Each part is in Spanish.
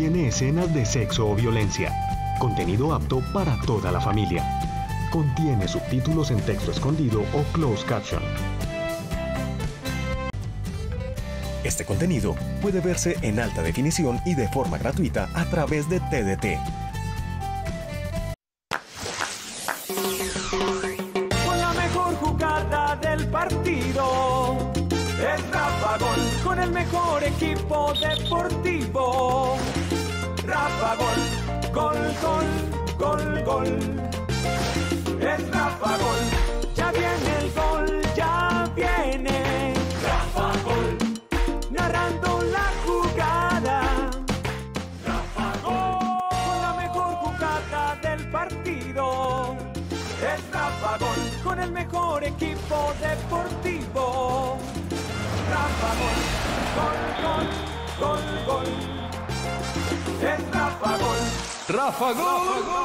contiene escenas de sexo o violencia. Contenido apto para toda la familia. Contiene subtítulos en texto escondido o closed caption. Este contenido puede verse en alta definición y de forma gratuita a través de TDT. Con la mejor jugada del partido. Es Rafa Gol con el mejor equipo deportivo. Gol, gol, gol. Es Rafa Gol, ya viene el gol, ya viene. Rafa Gol, narrando la jugada. Rafa Gol, con la mejor jugada del partido. Es Rafa Gol, con el mejor equipo deportivo. Rafa Gol, gol, gol, gol, gol. Es Rafa Gol. Rafa Gol.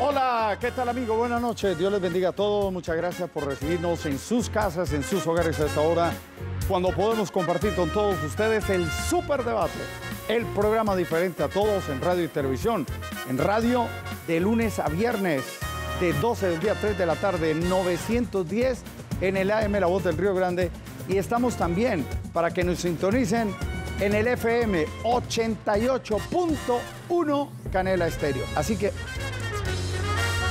Hola, ¿qué tal amigo? Buenas noches. Dios les bendiga a todos. Muchas gracias por recibirnos en sus casas, en sus hogares a esta hora, cuando podemos compartir con todos ustedes el Super Debate, el programa diferente a todos en radio y televisión. En radio de lunes a viernes, de 12 del día a 3 de la tarde, 910 en el AM La Voz del Río Grande. Y estamos también para que nos sintonicen en el FM 88.1 Canela Estéreo. Así que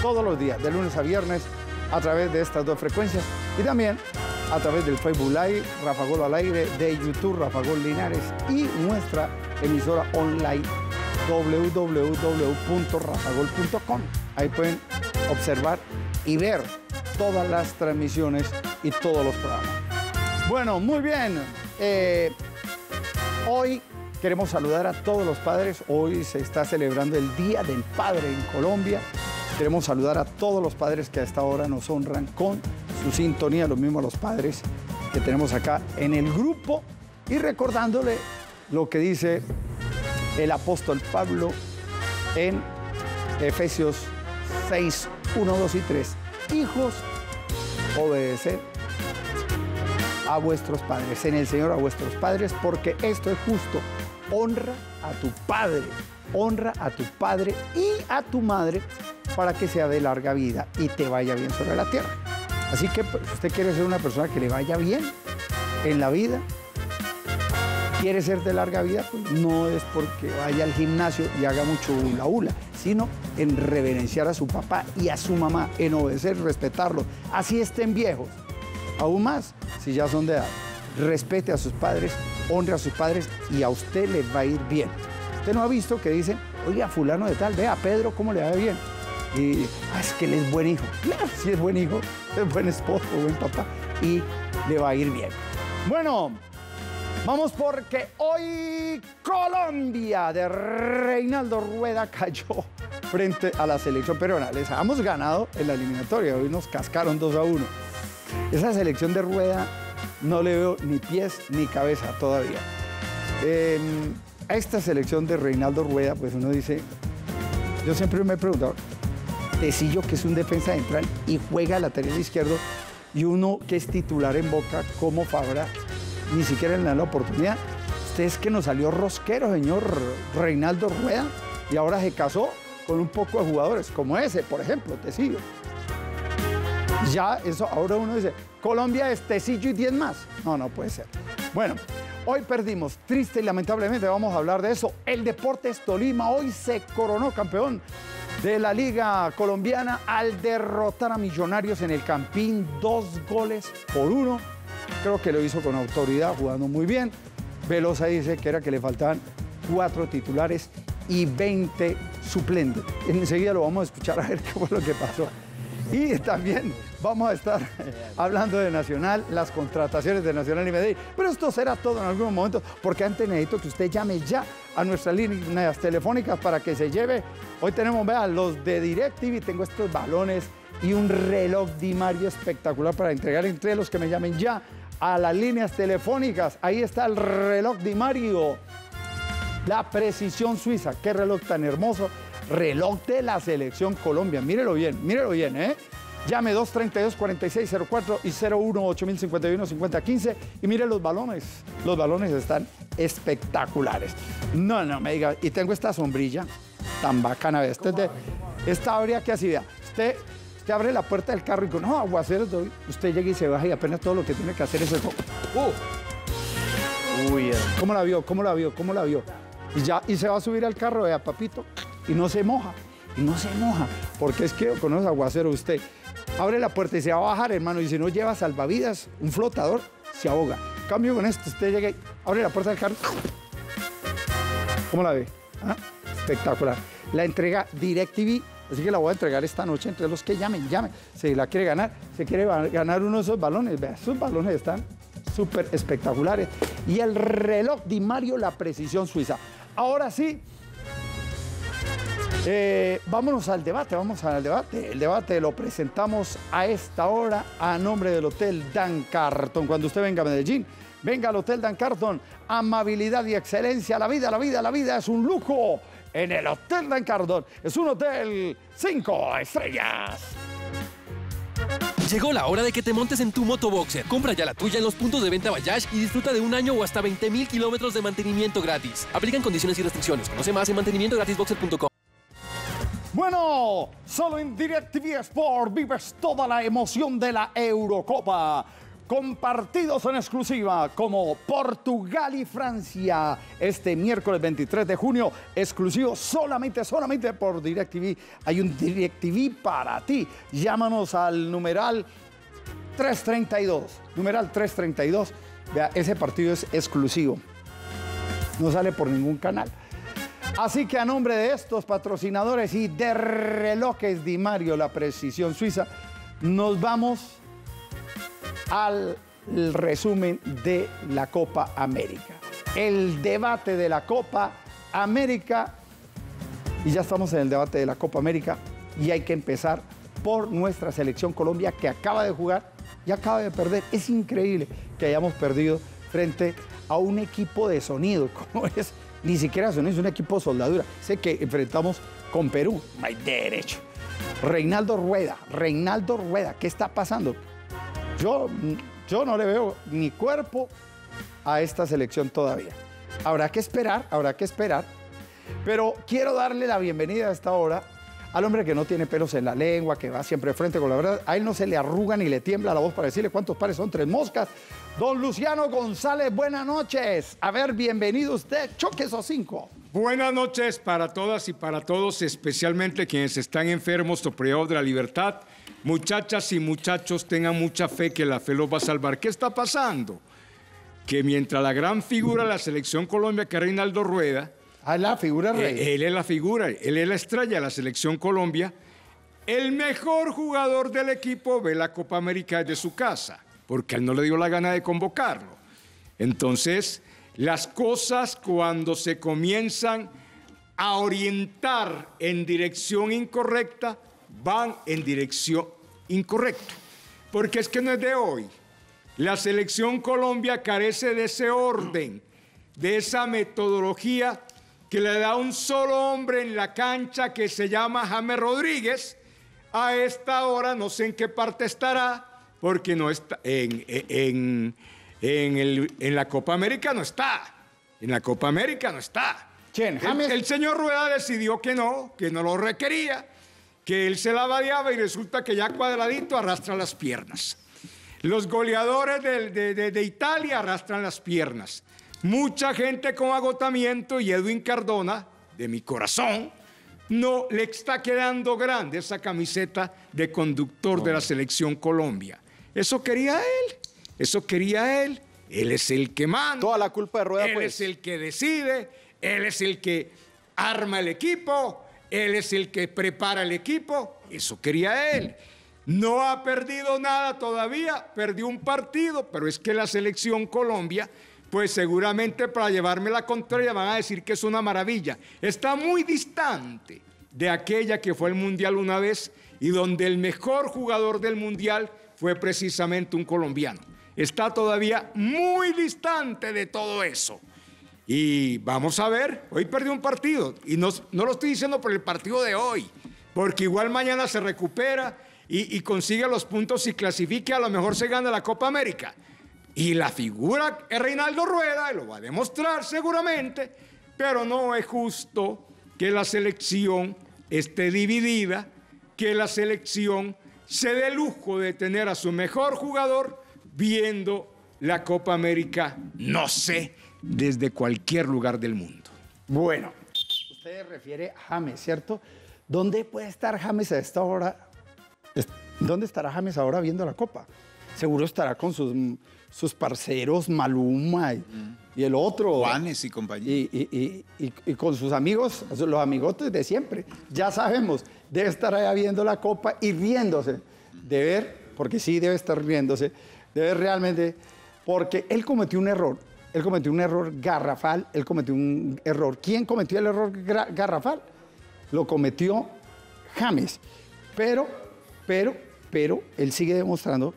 todos los días, de lunes a viernes, a través de estas dos frecuencias y también a través del Facebook Live, Rafa Gol al aire, de YouTube, Rafa Gol Linares y nuestra emisora online www.rafagol.com. Ahí pueden observar y ver todas las transmisiones y todos los programas. Bueno, muy bien. Eh, hoy queremos saludar a todos los padres. Hoy se está celebrando el Día del Padre en Colombia. Queremos saludar a todos los padres que a esta hora nos honran con su sintonía, lo mismo a los padres que tenemos acá en el grupo y recordándole lo que dice el apóstol Pablo en Efesios 6, 1, 2 y 3. Hijos, obedeced a vuestros padres, en el Señor a vuestros padres, porque esto es justo. Honra a tu padre, honra a tu padre y a tu madre para que sea de larga vida y te vaya bien sobre la tierra. Así que pues, si usted quiere ser una persona que le vaya bien en la vida, quiere ser de larga vida, pues no es porque vaya al gimnasio y haga mucho hula hula, sino en reverenciar a su papá y a su mamá, en obedecer, respetarlos, así estén viejos. Aún más, si ya son de edad, respete a sus padres, honre a sus padres y a usted le va a ir bien. Usted no ha visto que dicen, oiga, fulano de tal, vea, Pedro, ¿cómo le va bien? Y "Ah, es que él es buen hijo. Claro, sí es buen hijo, es buen esposo, buen papá y le va a ir bien. Bueno, vamos porque hoy Colombia de Reinaldo Rueda cayó frente a la selección peruana. Les habíamos ganado en la eliminatoria, hoy nos cascaron 2 a 1. Esa selección de Rueda no le veo ni pies ni cabeza todavía. Eh, a esta selección de Reinaldo Rueda, pues uno dice, yo siempre me he preguntado, Tecillo, que es un defensa central y juega lateral izquierdo, y uno que es titular en Boca como Fabra, ni siquiera le dan la oportunidad. Usted es que nos salió rosquero, señor Reinaldo Rueda, y ahora se casó con un poco de jugadores, como ese, por ejemplo, Tecillo. Ya eso, ahora uno dice, Colombia es Tecillo y 10 más. No, no puede ser. Bueno, hoy perdimos, triste y lamentablemente vamos a hablar de eso. El Deportes Tolima hoy se coronó campeón de la Liga Colombiana al derrotar a Millonarios en el Campín, dos goles por uno. Creo que lo hizo con autoridad, jugando muy bien. Velosa dice que era que le faltaban cuatro titulares y 20 suplentes. Enseguida lo vamos a escuchar a ver qué fue lo que pasó. Y también vamos a estar hablando de Nacional, las contrataciones de Nacional y Medellín. Pero esto será todo en algún momento, porque antes necesito que usted llame ya a nuestras líneas telefónicas para que se lleve. Hoy tenemos, vean, los de DirecTV, tengo estos balones y un reloj Di Mario espectacular para entregar entre los que me llamen ya a las líneas telefónicas. Ahí está el reloj Di Mario. La precisión suiza, qué reloj tan hermoso. Reloj de la selección Colombia. Mírelo bien, mírelo bien, ¿eh? Llame 232-4604 y 01-8051-5015 y mire los balones. Los balones están espectaculares. No, no me diga. Y tengo esta sombrilla tan bacana. Este de, esta habría que así, vea. Usted, usted abre la puerta del carro y con no, aguacero, usted llega y se baja y apenas todo lo que tiene que hacer es eso. Uh. Uy, ¿cómo la vio? ¿Cómo la vio? ¿Cómo la vio? Y ya, y se va a subir al carro, vea, papito, y no se moja. Y no se moja, porque es que con los aguaceros usted abre la puerta y se va a bajar, hermano, y si no lleva salvavidas, un flotador, se ahoga. Cambio con esto, usted llega y abre la puerta del carro. ¿Cómo la ve? ¿Ah? Espectacular. La entrega DirecTV, así que la voy a entregar esta noche entre los que llamen, llamen. Si la quiere ganar, se quiere ganar uno de esos balones, vea, esos balones están súper espectaculares. Y el reloj Di Mario, la precisión suiza. Ahora sí, eh, vámonos al debate, vamos al debate. El debate lo presentamos a esta hora a nombre del Hotel Dan Carton. Cuando usted venga a Medellín, venga al Hotel Dan Carton. Amabilidad y excelencia. La vida, la vida, la vida es un lujo en el Hotel Dan Carton. Es un hotel cinco estrellas. Llegó la hora de que te montes en tu motoboxer. Compra ya la tuya en los puntos de venta Bayash y disfruta de un año o hasta 20 mil kilómetros de mantenimiento gratis. Aplican condiciones y restricciones. Conoce más en mantenimientogratisboxer.com. Bueno, solo en DirecTV Sport vives toda la emoción de la Eurocopa. Con partidos en exclusiva como Portugal y Francia este miércoles 23 de junio, exclusivo solamente, solamente por DirecTV. Hay un DirecTV para ti. Llámanos al numeral 332. Numeral 332. Vea, ese partido es exclusivo. No sale por ningún canal. Así que a nombre de estos patrocinadores y de relojes Di Mario, la precisión suiza, nos vamos al resumen de la Copa América. El debate de la Copa América, y ya estamos en el debate de la Copa América, y hay que empezar por nuestra selección Colombia que acaba de jugar y acaba de perder. Es increíble que hayamos perdido frente a un equipo de sonido como es ni siquiera son es un equipo soldadura. Sé que enfrentamos con Perú, hay derecho. Reinaldo Rueda, Reinaldo Rueda, ¿qué está pasando? Yo, yo no le veo ni cuerpo a esta selección todavía. Habrá que esperar, habrá que esperar. Pero quiero darle la bienvenida a esta hora al hombre que no tiene pelos en la lengua, que va siempre frente con la verdad. A él no se le arruga ni le tiembla la voz para decirle cuántos pares son tres moscas. Don Luciano González, buenas noches. A ver, bienvenido usted. Choque esos cinco. Buenas noches para todas y para todos, especialmente quienes están enfermos o privados de la libertad. Muchachas y muchachos, tengan mucha fe que la fe los va a salvar. ¿Qué está pasando? Que mientras la gran figura de la selección Colombia, que es Reinaldo Rueda, Ah, la figura rey. Eh, él es la figura, él es la estrella de la selección Colombia. El mejor jugador del equipo ve la Copa América desde su casa, porque él no le dio la gana de convocarlo. Entonces, las cosas cuando se comienzan a orientar en dirección incorrecta, van en dirección incorrecta. Porque es que no es de hoy. La selección Colombia carece de ese orden, de esa metodología que le da un solo hombre en la cancha que se llama James Rodríguez. A esta hora no sé en qué parte estará, porque no está en, en, en, la Copa América no está. En la Copa América no está. El, señor Rueda decidió que no, que no lo requería, que él se la vadeaba y resulta que ya cuadradito arrastra las piernas. Los goleadores de Italia arrastran las piernas. Mucha gente con agotamiento y Edwin Cardona, de mi corazón, no le está quedando grande esa camiseta de conductor de la selección Colombia. Eso quería él, eso quería él. Él es el que manda. Toda la culpa de Rueda, Él pues. es el que decide, él es el que arma el equipo, él es el que prepara el equipo. Eso quería él. No ha perdido nada todavía, perdió un partido, pero es que la selección Colombia pues seguramente para llevarme la contraria van a decir que es una maravilla. Está muy distante de aquella que fue el Mundial una vez y donde el mejor jugador del Mundial fue precisamente un colombiano. Está todavía muy distante de todo eso. Y vamos a ver, hoy perdió un partido. Y no, no lo estoy diciendo por el partido de hoy, porque igual mañana se recupera y, consigue los puntos y clasifique, a lo mejor se gana la Copa América. Y la figura es Reinaldo Rueda, y lo va a demostrar seguramente, pero no es justo que la selección esté dividida, que la selección se dé lujo de tener a su mejor jugador viendo la Copa América, no sé, desde cualquier lugar del mundo. Bueno, usted refiere a James, ¿cierto? ¿Dónde puede estar James a esta hora? ¿Dónde estará James ahora viendo la Copa? Seguro estará con sus, sus parceros Maluma y, y el otro. Juanes y compañía. Y, y- y- y- y con sus amigos, los amigotes de siempre. Ya sabemos, debe estar allá viendo la Copa y riéndose de ver, porque sí debe estar riéndose, de ver realmente, porque él cometió un error. Él cometió un error garrafal, él cometió un error. ¿Quién cometió el error garrafal? Lo cometió James. Pero, pero, pero, él sigue demostrando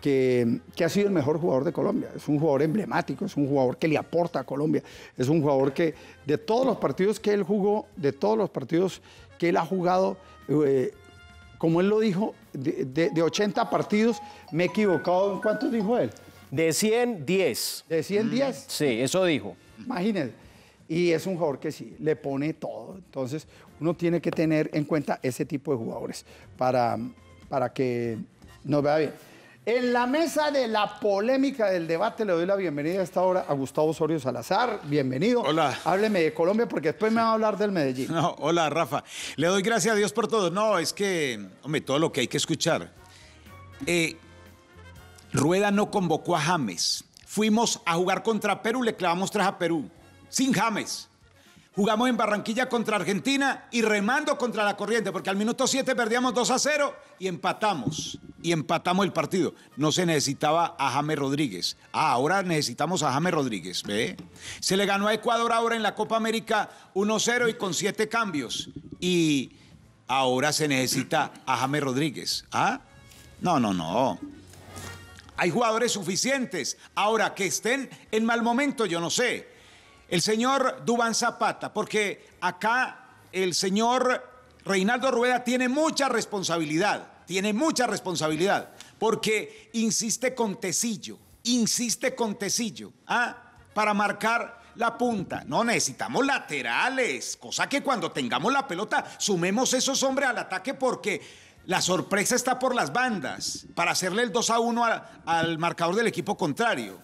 que, que ha sido el mejor jugador de Colombia. Es un jugador emblemático, es un jugador que le aporta a Colombia. Es un jugador que de todos los partidos que él jugó, de todos los partidos que él ha jugado, eh, como él lo dijo, de, de- de 80 partidos, me he equivocado. ¿En cuántos dijo él? De 100, 10. De 100 días. Sí, eso dijo. Imagínense. Y es un jugador que sí, le pone todo. Entonces, uno tiene que tener en cuenta ese tipo de jugadores para, para que nos vea bien. En la mesa de la polémica del debate le doy la bienvenida a esta hora a Gustavo Osorio Salazar. Bienvenido. Hola. Hábleme de Colombia porque después me va a hablar del Medellín. No, hola, Rafa. Le doy gracias a Dios por todo. No, es que, hombre, todo lo que hay que escuchar. Eh, Rueda no convocó a James. Fuimos a jugar contra Perú, le clavamos tres a Perú, sin James. Jugamos en Barranquilla contra Argentina y remando contra la corriente, porque al minuto 7 perdíamos 2 a 0 y empatamos. Y empatamos el partido. No se necesitaba a James Rodríguez. Ah, ahora necesitamos a James Rodríguez. ¿Ve? Se le ganó a Ecuador ahora en la Copa América 1-0 y con 7 cambios. Y ahora se necesita a James Rodríguez. ¿Ah? No, no, no. Hay jugadores suficientes. Ahora, que estén en mal momento, yo no sé. El señor Dubán Zapata, porque acá el señor Reinaldo Rueda tiene mucha responsabilidad, tiene mucha responsabilidad, porque insiste con Tecillo, insiste con Tecillo, ¿ah? Para marcar la punta. No, necesitamos laterales, cosa que cuando tengamos la pelota sumemos esos hombres al ataque porque la sorpresa está por las bandas, para hacerle el 2 a 1 a- al marcador del equipo contrario.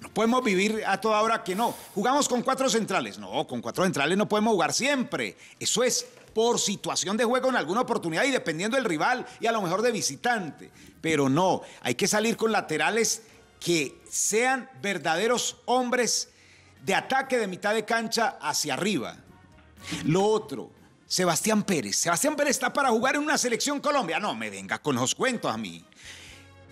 No podemos vivir a toda hora que no. Jugamos con cuatro centrales. No, con cuatro centrales no podemos jugar siempre. Eso es por situación de juego en alguna oportunidad y dependiendo del rival y a lo mejor de visitante. Pero no, hay que salir con laterales que sean verdaderos hombres de ataque de mitad de cancha hacia arriba. Lo otro, Sebastián Pérez. Sebastián Pérez está para jugar en una selección Colombia. No me venga con los cuentos a mí.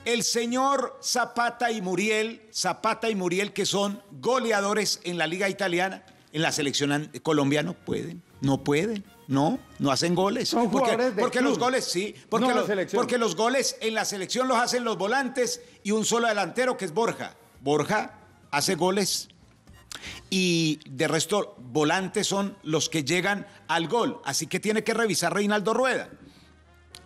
El señor Zapata y Muriel, Zapata y Muriel, que son goleadores en la liga italiana, en la selección colombiana, no pueden, no pueden, no, no hacen goles. Son porque jugadores de porque los goles, sí, porque, no de los, selección. porque los goles en la selección los hacen los volantes y un solo delantero que es Borja. Borja hace goles y de resto volantes son los que llegan al gol. Así que tiene que revisar Reinaldo Rueda.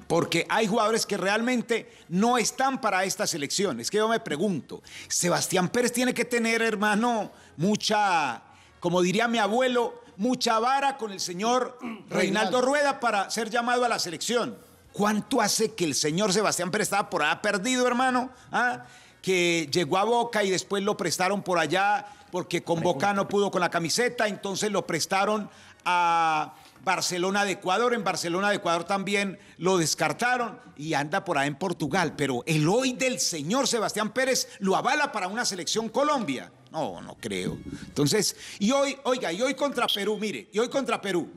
Porque hay jugadores que realmente no están para esta selección. Es que yo me pregunto, Sebastián Pérez tiene que tener, hermano, mucha, como diría mi abuelo, mucha vara con el señor Reinaldo Rueda para ser llamado a la selección. ¿Cuánto hace que el señor Sebastián Pérez estaba por allá perdido, hermano? ¿Ah? Que llegó a Boca y después lo prestaron por allá porque con Boca no pudo con la camiseta, entonces lo prestaron a Barcelona de Ecuador. En Barcelona de Ecuador también lo descartaron y anda por ahí en Portugal. Pero el hoy del señor Sebastián Pérez lo avala para una selección Colombia. No, no creo. Entonces, y hoy, oiga, y hoy contra Perú, mire, y hoy contra Perú,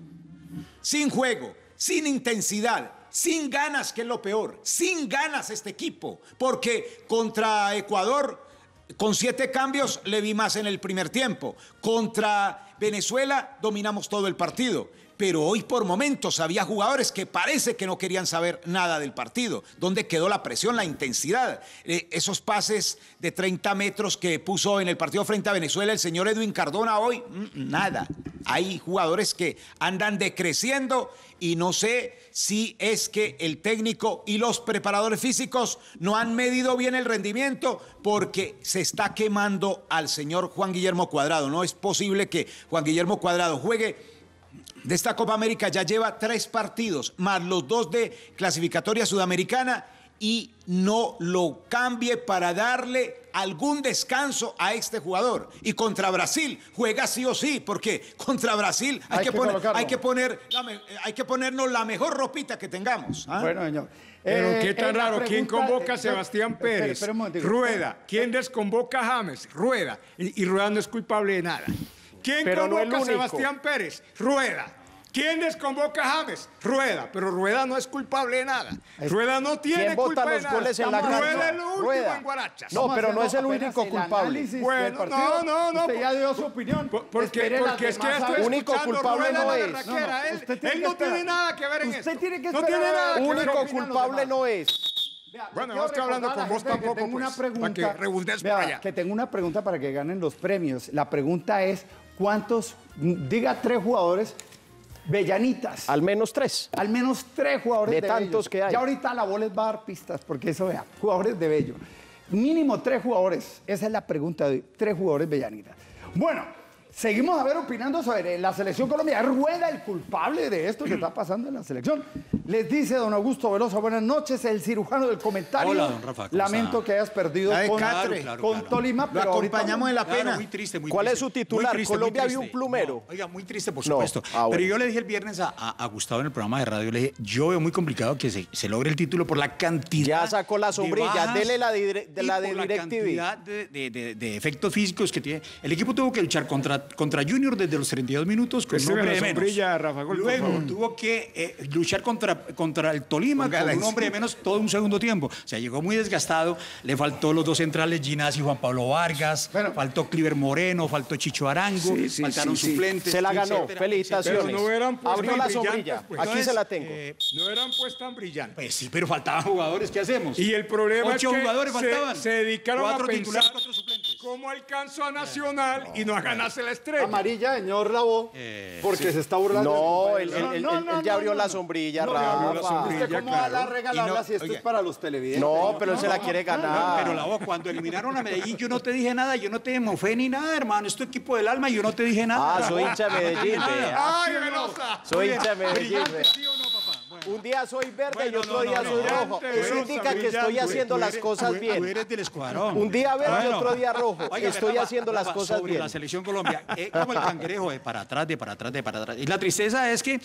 sin juego, sin intensidad, sin ganas, que es lo peor, sin ganas este equipo, porque contra Ecuador, con siete cambios, le vi más en el primer tiempo. Contra Venezuela, dominamos todo el partido. Pero hoy por momentos había jugadores que parece que no querían saber nada del partido. ¿Dónde quedó la presión, la intensidad? Eh, esos pases de 30 metros que puso en el partido frente a Venezuela el señor Edwin Cardona hoy, mm, nada. Hay jugadores que andan decreciendo y no sé si es que el técnico y los preparadores físicos no han medido bien el rendimiento porque se está quemando al señor Juan Guillermo Cuadrado. No es posible que Juan Guillermo Cuadrado juegue de esta Copa América ya lleva tres partidos, más los dos de clasificatoria sudamericana, y no lo cambie para darle algún descanso a este jugador. Y contra Brasil juega sí o sí, porque contra Brasil hay, Hay que, que poner, hay, que, poner la me- hay que ponernos la mejor ropita que tengamos. ¿ah? Bueno, señor. Pero Eh, qué tan eh, raro, ¿quién pregunta- convoca a eh, Sebastián Pérez? espere un momentico. Rueda. ¿Quién desconvoca a James? Rueda. Y, y Rueda no es culpable de nada. ¿Quién no convoca a. Sebastián Pérez? Rueda. ¿Quién desconvoca a James? Rueda. Pero Rueda no es culpable de nada. Rueda no tiene ¿Quién culpa bota de los nada. goles en la Rueda cancha? es lo último Rueda. en Guarachas. No, pero no es el único el culpable. Bueno, no, no, no, Usted ya dio su opinión. Por- Porque, es que estoy. Único culpable Rueda no es. berraquera. No, no, él no tiene nada que ver en Usted esto. tiene que no tiene nada que ver Único culpable no es. Vea, Bueno, no estoy hablando con vos que tampoco, tengo una pues, pregunta, para que Vea, allá. Que tengo una pregunta para que ganen los premios. La pregunta es, ¿cuántos, diga tres jugadores, Bellanitas? Al menos tres. Al menos tres jugadores De de, tantos Bello. que hay. Ya ahorita la bola les va a dar pistas, porque eso vea, jugadores de Bello. Mínimo tres jugadores. Esa es la pregunta de hoy. Tres jugadores Bellanitas. Bueno, seguimos a ver opinando sobre la selección colombiana. ¿Es Rueda el culpable de esto que está pasando en la selección? Les dice don Augusto Velosa, buenas noches, el cirujano del comentario. Hola, don Rafa, ¿cómo Lamento está? que hayas perdido de con, Catre. Claro, con claro. Tolima, Lo pero ahorita- acompañamos en la Claro, pena. muy triste, muy ¿Cuál es su titular? Triste, Colombia vio un plumero. No, oiga, muy triste, por No. supuesto. Ah, bueno. Pero yo le dije el viernes a, a- a Gustavo en el programa de radio, le dije, yo veo muy complicado que se, se logre el título por la cantidad Ya sacó la de sombrilla, bajas dele la de de la de por la cantidad de, de- de- de efectos físicos que tiene. El equipo tuvo que luchar contra, contra Junior desde los 32 minutos con un hombre de menos. Rafa Gol, Luego tuvo que eh, luchar contra, contra el Tolima con un hombre de menos todo un segundo tiempo. O sea, llegó muy desgastado, le faltó los dos centrales, Ginás y Juan Pablo Vargas, Bueno. faltó Cliver Moreno, faltó Chicho Arango, Sí, sí, faltaron sí, suplentes. Se la ganó. etcétera, Felicitaciones. Pero no puesto Abrió la sombrilla. pues. Aquí Entonces, se la tengo. eh, No eran pues tan brillantes. pues sí, pero faltaban jugadores, ¿qué hacemos? Y el problema Ocho es que jugadores se, faltaban. se dedicaron Cuatro a pensar titulares, cuatro. Cómo alcanzó a Nacional y no a ganarse la estrella. Amarilla, señor Rabo, porque se está burlando. No, él, su él- compañero. él- él ya abrió la sombrilla, No, Rafa. abrió la sombrilla, ¿Usted cómo va a la regalarla Y no- si esto oiga. es para los televidentes? No, pero él se la quiere ganar. Pero la voz, cuando eliminaron a Medellín, yo no te dije nada, yo no te mofé ni nada, hermano. Es tu equipo del alma y yo no te dije nada. Ah, soy hincha de Medellín, vea. ¡Ay, Velosa! Soy hincha de Medellín, ¿Brillante, vea. Un día soy verde y otro no, día no, soy no. rojo. Eso indica que estoy haciendo las cosas tú eres- Tú bien. eres del escuadrón. Un día verde y otro día rojo. Estoy Rafa, haciendo las cosas sobre bien. la selección Colombia, es como el cangrejo de para atrás, de para atrás, de para atrás. Y la tristeza es que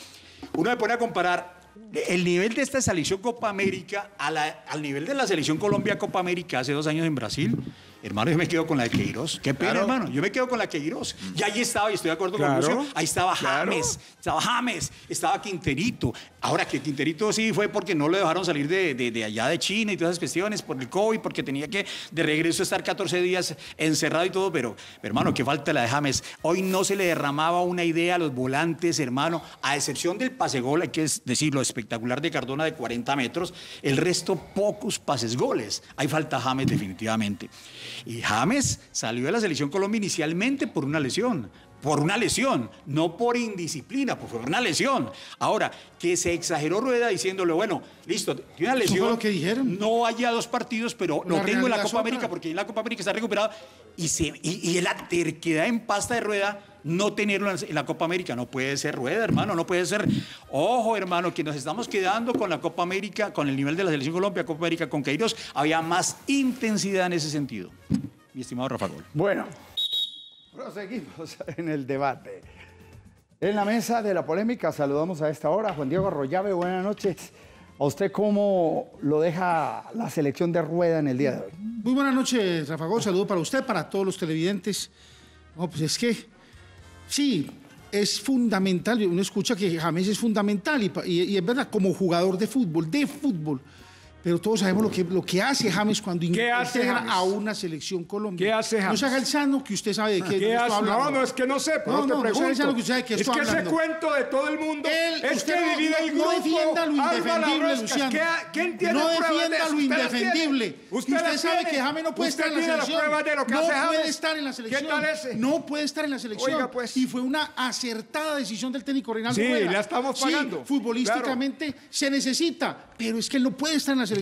uno me pone a comparar el nivel de esta selección Copa América a la- al nivel de la selección Colombia Copa América hace dos años en Brasil. Hermano, yo me quedo con la de Queiroz. Qué pena, Claro. hermano. Yo me quedo con la de Queiroz. Y ahí estaba, y estoy de acuerdo Claro, con Lucio. Ahí estaba claro. James, estaba James, estaba Quinterito. Ahora que Quinterito sí fue porque no lo dejaron salir de, de- de allá de China y todas esas cuestiones por el COVID, porque tenía que de regreso estar 14 días encerrado y todo, pero, pero, hermano, qué falta la de James. Hoy no se le derramaba una idea a los volantes, hermano, a excepción del pase gol, hay que decirlo, espectacular de Cardona de 40 metros, el resto pocos pases goles. Hay falta James definitivamente. Y James salió de la selección Colombia inicialmente por una lesión. Por una lesión, no por indisciplina, pues por una lesión. Ahora, que se exageró Rueda diciéndole, bueno, listo, tiene una lesión. lo que dijeron. No vaya a dos partidos, pero lo La tengo en la Copa otra. América porque en la Copa América está recuperado. Y, se, y, y la terquedad en pasta de Rueda, no tenerlo en en la Copa América. No puede ser Rueda, hermano, no puede ser. Ojo, hermano, que nos estamos quedando con la Copa América, con el nivel de la Selección Colombia, Copa América con Queiroz. Había más intensidad en ese sentido. Mi estimado Rafa Gol. Bueno, proseguimos en el debate. En la mesa de la polémica saludamos a esta hora Juan Diego Arroyave. Buenas noches. ¿A usted cómo lo deja la selección de rueda en el día de hoy? Muy buenas noches, Rafa Gol. Saludo para usted, para todos los televidentes. No, pues es que sí, es fundamental. Uno escucha que James es fundamental y- y es verdad, como jugador de fútbol, de fútbol. Pero todos sabemos lo que, lo que hace James cuando ¿Qué hace integra James? a una selección Colombia. ¿Qué hace No James? se haga el sano que usted sabe de qué, de ¿Qué hace? No, no, es que no sé, pero No, te no, no se haga el pregunto. sano que usted sabe de qué es que ese hablando. cuento de todo el mundo Él- es usted que no- divide el no grupo. defienda lo indefendible. Luciano. ¿Qué- ¿Quién tiene No de defienda eso? lo indefendible. ¿Usted, sabe que James no puede ¿Usted estar en la selección. de lo que no hace puede estar en la selección. ¿Qué tal ese? No puede estar en la selección. Oiga, pues. Y fue una acertada decisión del técnico Reinaldo Sí, la estamos pagando. Futbolísticamente se necesita, pero es que él no puede estar en la selección.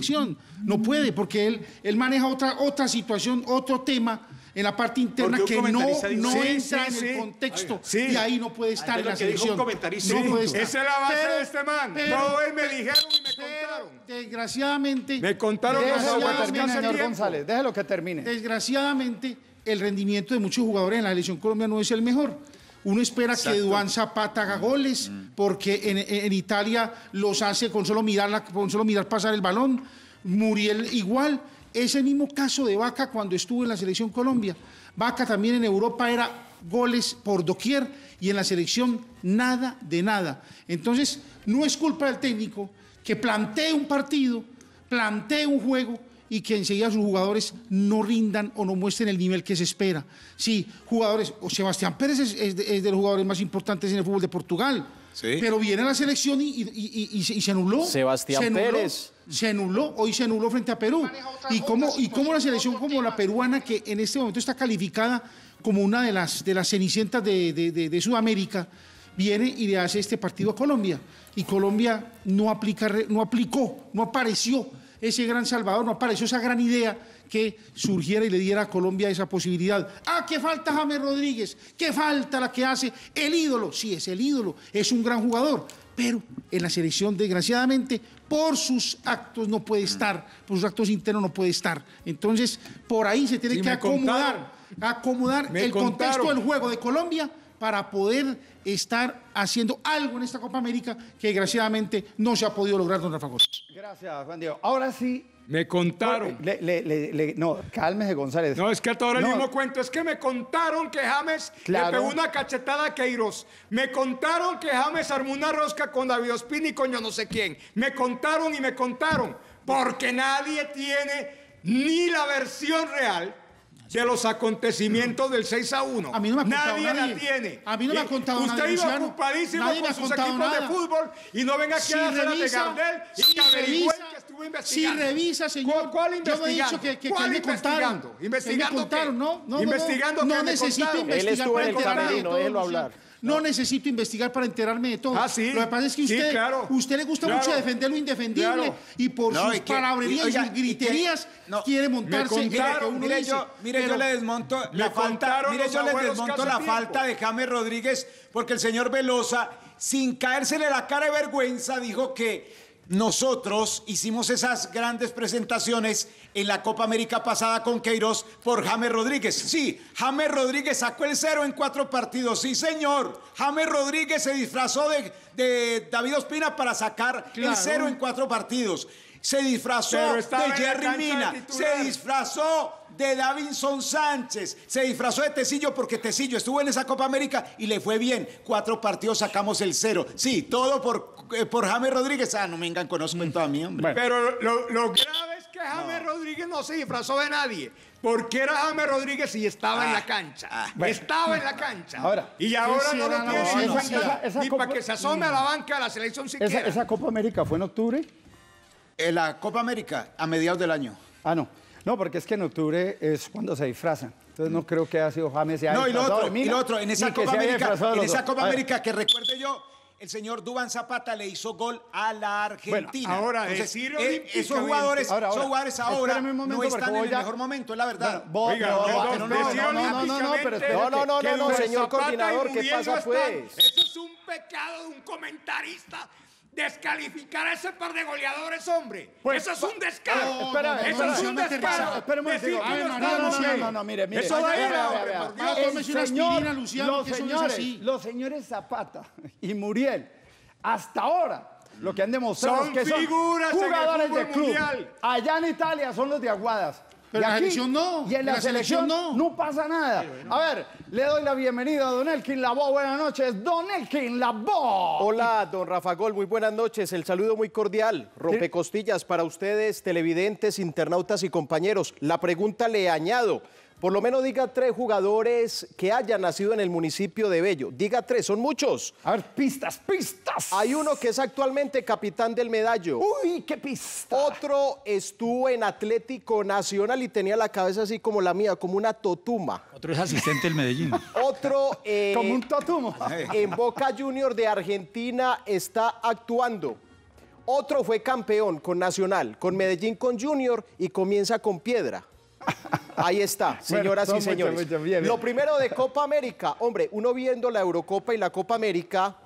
No puede, porque él, él maneja otra, otra situación, otro tema en la parte interna que no, no Sí, entra sí, en sí. el contexto. Sí. Y ahí no puede estar en Entonces la selección. No puede estar. Esa es la base Pero- de este man. pero- él me dijeron y me pero, contaron. desgraciadamente. Me contaron hace señor. González. Déjelo que termine. Desgraciadamente, el rendimiento de muchos jugadores en la selección Colombia no es el mejor. Uno espera que Duan Zapata haga goles, porque en, en Italia los hace con solo, mirar la- con solo mirar pasar el balón. Muriel igual. Es el mismo caso de Vaca cuando estuvo en la selección Colombia. Vaca también en Europa era goles por doquier y en la selección nada de nada. Entonces, no es culpa del técnico que plantee un partido, plantee un juego y que enseguida sus jugadores no rindan o no muestren el nivel que se espera. Sí, jugadores, o Sebastián Pérez es, es de, es de los jugadores más importantes en el fútbol de Portugal, Sí. pero viene a la selección y, y- y- y- y se- anuló. Sebastián Se anuló, Pérez. Se anuló, hoy se anuló frente a Perú. Y cómo, y cómo la selección como la peruana, que en este momento está calificada como una de las, de las cenicientas de, de- de- de Sudamérica, viene y le hace este partido a Colombia. Y Colombia no, aplica, no aplicó, no apareció ese gran salvador, no apareció esa gran idea que surgiera y le diera a Colombia esa posibilidad. Ah, que falta James Rodríguez, que falta la que hace el ídolo. Sí, es el ídolo, es un gran jugador, pero en la selección, desgraciadamente, por sus actos no puede estar, por sus actos internos no puede estar. Entonces, por ahí se tiene Sí, que acomodar, acomodar Me el contexto del juego de Colombia para poder estar haciendo algo en esta Copa América que desgraciadamente no se ha podido lograr, don Rafa Gómez. Gracias, Juan Diego. Ahora sí. Me contaron. Le- le- le- le- no, cálmese, González. No, es que hasta ahora el No. mismo cuento. Es que me contaron que James Claro. le pegó una cachetada a Queiroz. Me contaron que James armó una rosca con David Ospina y con yo no sé quién. Me contaron y me contaron. Porque nadie tiene ni la versión real de los acontecimientos del 6 a 1. A mí no me ha contado nadie, nadie. la tiene. A mí no me ha contado Usted nadie, iba Luciano. ocupadísimo Nadie con sus equipos nada. de fútbol y no venga aquí Si a de Gardel y si que revisa, que estuvo si investigando. revisa, señor. ¿Cuál, cuál Yo no he investigando? dicho que, que, que ¿Cuál me contaron. investigando? Que ¿Investigando me contaron, qué? no, ¿Investigando no, necesito contaron? Él investigar estuvo en el camerino, déjelo hablar. No necesito investigar para enterarme de todo. Ah, sí. Lo que pasa es que Sí, usted, claro. usted le gusta Claro. mucho defender lo indefendible Claro. y por No, sus y que- palabrerías y, sus y que- griterías no, quiere me montarse en uno mire, dice. yo, mire, yo le desmonto la falta, mire, yo que desmonto la tiempo. falta de James Rodríguez porque el señor Velosa, sin caérsele la cara de vergüenza, dijo que nosotros hicimos esas grandes presentaciones en la Copa América pasada con Queiroz por James Rodríguez. Sí, James Rodríguez sacó el cero en cuatro partidos. Sí, señor. James Rodríguez se disfrazó de, de David Ospina para sacar el cero en cuatro partidos. Se disfrazó de en Jerry de Mina. Se disfrazó de Davinson Sánchez, se disfrazó de Tecillo porque Tecillo estuvo en esa Copa América y le fue bien. Cuatro partidos sacamos el cero. Sí, todo por, eh, por James Rodríguez. Ah, no me vengan con eso cuento a mí, hombre. Pero lo, lo grave es que James Rodríguez no se disfrazó de nadie. Porque era James Rodríguez y estaba en la cancha. Estaba en la cancha. Ahora, y ahora ¿qué no lo tiene en ni para que se asome a la banca de la selección Esa, siquiera. esa Copa América fue en octubre. En la Copa América, a mediados del año. Ah, no. No, porque es que en octubre es cuando se disfrazan. Entonces no creo que haya sido James se haya No, y lo otro, Mina, y lo otro, en esa Copa América, en esa. Copa América que recuerde yo, el señor Duban Zapata le hizo gol a la Argentina. ahora, Entonces, decir eh, esos jugadores, Ahora, ahora, esos jugadores ahora momento no están en el ya- mejor momento, es la verdad. Bueno, vos- Oiga, no, no, no, no, no, no, no, no, pero olímpicamente espérate. No, no, no, señor Zapata coordinador, ¿qué pasa, no pues? Eso es un pecado de un comentarista. Descalificar a ese par de goleadores, hombre. Pues, Eso es un descaro. no, espera, Eso espera, es un descaro. espera no No, no, no, no, no, mire, mire. Eso Vea, ira, vea, hombre, señor- Luciano, los no señores, así. los señores Zapata y Muriel, hasta ahora, lo que han demostrado Son es que son jugadores de club. mundial. Allá en Italia son los de Aguadas. Pero Y en la aquí- selección no, Y en la, selección, no. pasa nada. A ver, le doy la bienvenida a Don Elkin Labo. Buenas noches, Don Elkin Labo. Hola, don Rafa Gol, muy buenas noches. El saludo muy cordial. Rompecostillas para ustedes, televidentes, internautas y compañeros. La pregunta le añado. Por lo menos diga tres jugadores que hayan nacido en el municipio de Bello. Diga tres, son muchos. A ver, pistas, pistas. Hay uno que es actualmente capitán del medallo. Uy, qué pista. Otro estuvo en Atlético Nacional y tenía la cabeza así como la mía, como una totuma. Otro es asistente del Medellín. Otro eh, Como un totumo. en Boca Junior de Argentina está actuando. Otro fue campeón con Nacional, con Medellín con Junior y comienza con Piedra. Ahí está, señoras y señores. bien, Lo bien. primero de Copa América, hombre, uno viendo la Eurocopa y la Copa América,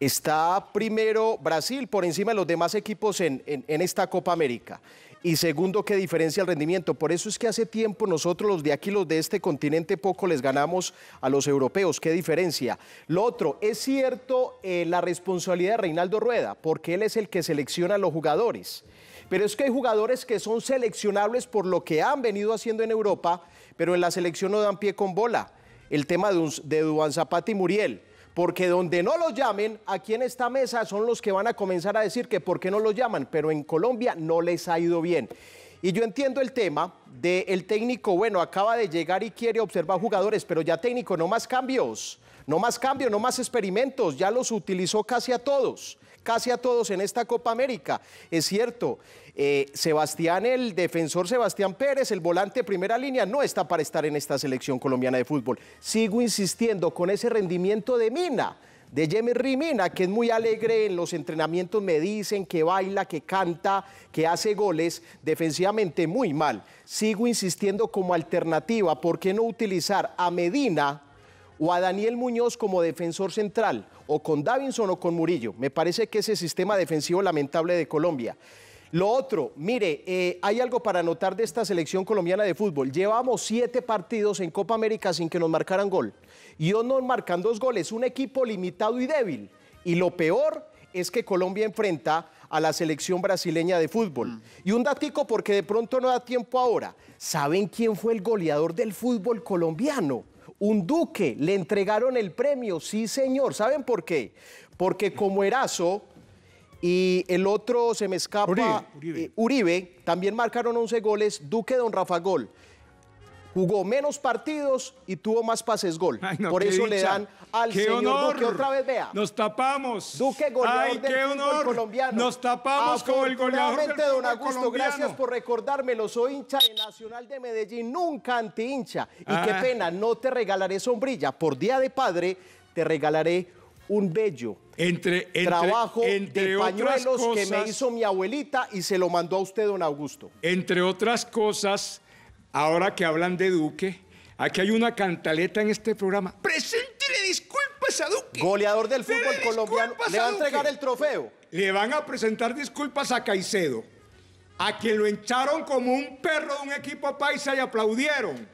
está primero Brasil por encima de los demás equipos en, en- en esta Copa América. Y segundo, que diferencia el rendimiento. Por eso es que hace tiempo nosotros los de aquí, los de este continente, poco les ganamos a los europeos. ¿Qué diferencia? Lo otro, es cierto eh, la responsabilidad de Reinaldo Rueda, porque él es el que selecciona a los jugadores. Pero es que hay jugadores que son seleccionables por lo que han venido haciendo en Europa, pero en la selección no dan pie con bola. El tema de, de Duan Zapata y Muriel. Porque donde no los llamen, aquí en esta mesa son los que van a comenzar a decir que por qué no los llaman, pero en Colombia no les ha ido bien. Y yo entiendo el tema del técnico, bueno, acaba de llegar y quiere observar jugadores, pero ya técnico, no más cambios, no más cambios, no más experimentos, ya los utilizó casi a todos, casi a todos en esta Copa América. Es cierto, eh, Sebastián, el defensor Sebastián Pérez, el volante de primera línea, no está para estar en esta selección colombiana de fútbol. Sigo insistiendo con ese rendimiento de Mina de Jemerry Mina, que es muy alegre en los entrenamientos, me dicen que baila, que canta, que hace goles, defensivamente muy mal. Sigo insistiendo como alternativa, ¿por qué no utilizar a Medina o a Daniel Muñoz como defensor central, o con Davinson o con Murillo? Me parece que ese sistema defensivo lamentable de Colombia. Lo otro, mire, eh, hay algo para notar de esta selección colombiana de fútbol. Llevamos siete partidos en Copa América sin que nos marcaran gol. Y hoy nos marcan dos goles, un equipo limitado y débil. Y lo peor es que Colombia enfrenta a la selección brasileña de fútbol. Y un datico porque de pronto no da tiempo ahora. ¿Saben quién fue el goleador del fútbol colombiano? Un duque, le entregaron el premio, sí señor. ¿Saben por qué? Porque como Erazo y el otro se me escapa, eh, Uribe, también marcaron 11 goles, Duque Don Rafa Gol. Jugó menos partidos y tuvo más pases gol. Ay, no, Por eso le dan al ¡Qué señor honor! Duque otra vez, vea. Nos tapamos. Duque, goleador Ay, del qué honor. colombiano. Nos tapamos como el goleador del don Augusto, colombiano. gracias por recordármelo. Soy hincha de Nacional de Medellín, nunca anti-hincha. Y Ah. qué pena, no te regalaré sombrilla. Por Día de Padre, te regalaré un bello Entre, entre, trabajo entre de pañuelos que me hizo mi abuelita y se lo mandó a usted, don Augusto. Entre otras cosas, ahora que hablan de Duque, aquí hay una cantaleta en este programa. Preséntele disculpas a Duque. Goleador del fútbol colombiano. Le va a entregar el trofeo. Le van a presentar disculpas a Caicedo, a quien lo hincharon como un perro de un equipo paisa y aplaudieron.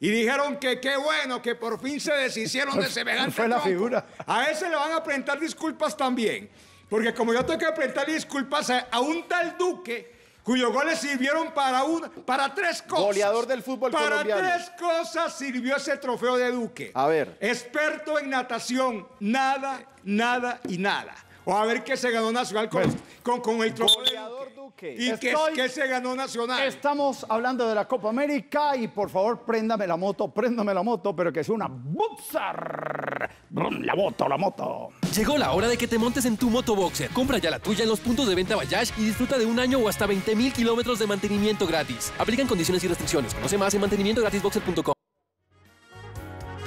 Y dijeron que qué bueno, que por fin se deshicieron de semejante Fue la tronco. figura. A ese le van a presentar disculpas también. Porque como yo tengo que presentarle disculpas a, a un tal Duque, cuyos goles sirvieron para, un, para tres cosas. Goleador del fútbol para colombiano. tres cosas sirvió ese trofeo de Duque. A ver. Experto en natación, nada, nada y nada. O a ver qué se ganó Nacional con, con, con el trofeo Goleador Duque. ¿Y qué, qué se ganó Nacional? Estamos hablando de la Copa América y por favor préndame la moto, préndame la moto, pero que sea una Boxer. La moto, la moto. Llegó la hora de que te montes en tu motoboxer. Compra ya la tuya en los puntos de venta Bayash y disfruta de un año o hasta 20 mil kilómetros de mantenimiento gratis. Aplican condiciones y restricciones. Conoce más en mantenimientogratisboxer.com.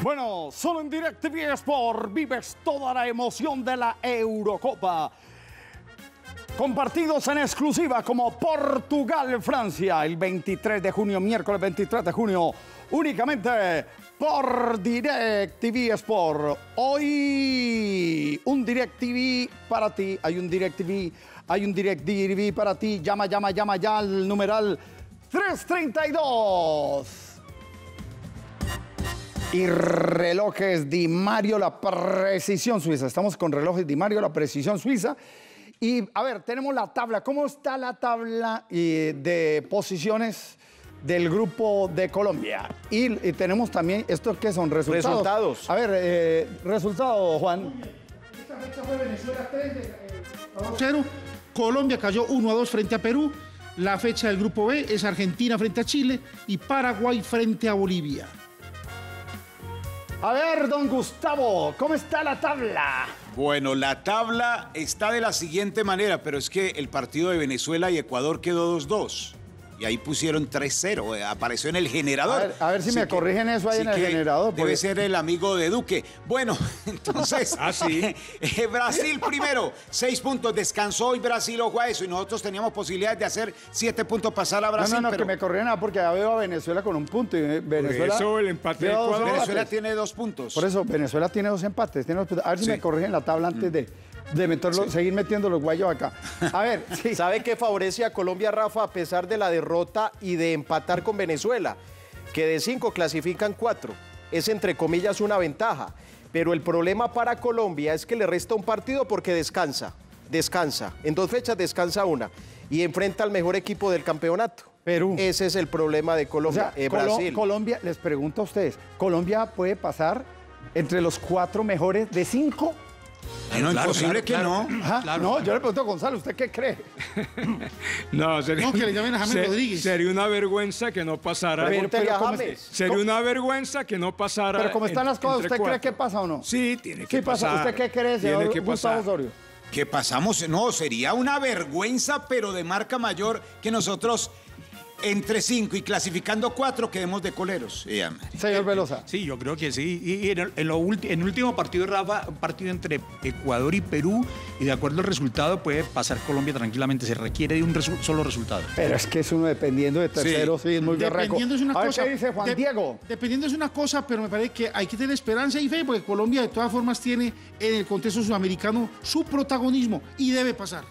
Bueno, solo en DirecTV Sport vives toda la emoción de la Eurocopa. Compartidos en exclusiva como Portugal-Francia el 23 de junio, miércoles 23 de junio, únicamente por DirecTV Sport. Hoy un DirecTV para ti, hay un DirecTV, hay un DirecTV para ti. Llama, llama, llama ya al numeral 332. Y relojes Di Mario, la precisión suiza. Estamos con relojes Di Mario, la precisión suiza. Y a ver, tenemos la tabla. ¿Cómo está la tabla eh, de posiciones del grupo de Colombia? Y, y tenemos también, ¿estos qué son? Resultados. Resultados. A ver, eh, resultado, Juan. Esta fecha fue Venezuela 3, eh, 0. Colombia cayó 1 a 2 frente a Perú. La fecha del grupo B es Argentina frente a Chile y Paraguay frente a Bolivia. A ver, don Gustavo, ¿cómo está la tabla? Bueno, la tabla está de la siguiente manera, pero es que el partido de Venezuela y Ecuador quedó 2-2. Y ahí pusieron 3-0, eh, apareció en el generador. A ver, a ver si Así me corrigen eso ahí en el que generador, Debe porque- ser el amigo de Duque. Bueno, entonces. Ah, sí. eh, Brasil primero, seis puntos. Descansó y Brasil ojo a eso. Y nosotros teníamos posibilidades de hacer siete puntos pasar a Brasil. no, no, no, pero que me corrigen ah, porque ya veo a Venezuela con un punto y eh, Venezuela. eso el empate de lleva dos Ecuador. Venezuela empates. tiene dos puntos. Por eso, Venezuela tiene dos empates. Tiene dos. A ver si Sí. me corrigen la tabla antes de, de meterlo- seguir metiendo los guayos acá. A ver, sí. ¿Sabe qué favorece a Colombia, Rafa, a pesar de la derrota y de empatar con Venezuela? Que de cinco clasifican cuatro. Es entre comillas una ventaja. Pero el problema para Colombia es que le resta un partido porque descansa. Descansa. En dos fechas descansa una. Y enfrenta al mejor equipo del campeonato. Perú. Ese es el problema de O Colombia. sea, eh, Colo- Brasil. Colombia, les pregunto a ustedes, ¿Colombia puede pasar entre los cuatro mejores de cinco? No, Claro, imposible claro, que claro. no. Ajá. No, yo le pregunto a Gonzalo, ¿usted qué cree? No, sería, No, que le llamen a James Rodríguez. sería una vergüenza que no pasara. A ¿cómo es- James. Sería una vergüenza que no pasara. Pero como están en- las cosas, ¿usted cree que pasa o no? Sí, tiene que Sí pasa. pasar. ¿Usted qué cree, Tiene señor que Gustavo pasar. Osorio? Que pasamos, no, sería una vergüenza, pero de marca mayor, que nosotros entre cinco y clasificando cuatro quedemos de coleros. Hombre. Señor Velosa. Sí, yo creo que sí. Y, en, el, en lo ulti- en el último partido, Rafa, un partido entre Ecuador y Perú, y de acuerdo al resultado puede pasar Colombia tranquilamente. Se requiere de un resu- solo resultado. Pero es que es uno dependiendo de tercero, sí, es muy. Dependiendo es una a ver, cosa. ¿qué dice Juan de- Diego? Dependiendo es una cosa, pero me parece que hay que tener esperanza y fe, porque Colombia de todas formas tiene en el contexto sudamericano su protagonismo y debe pasar.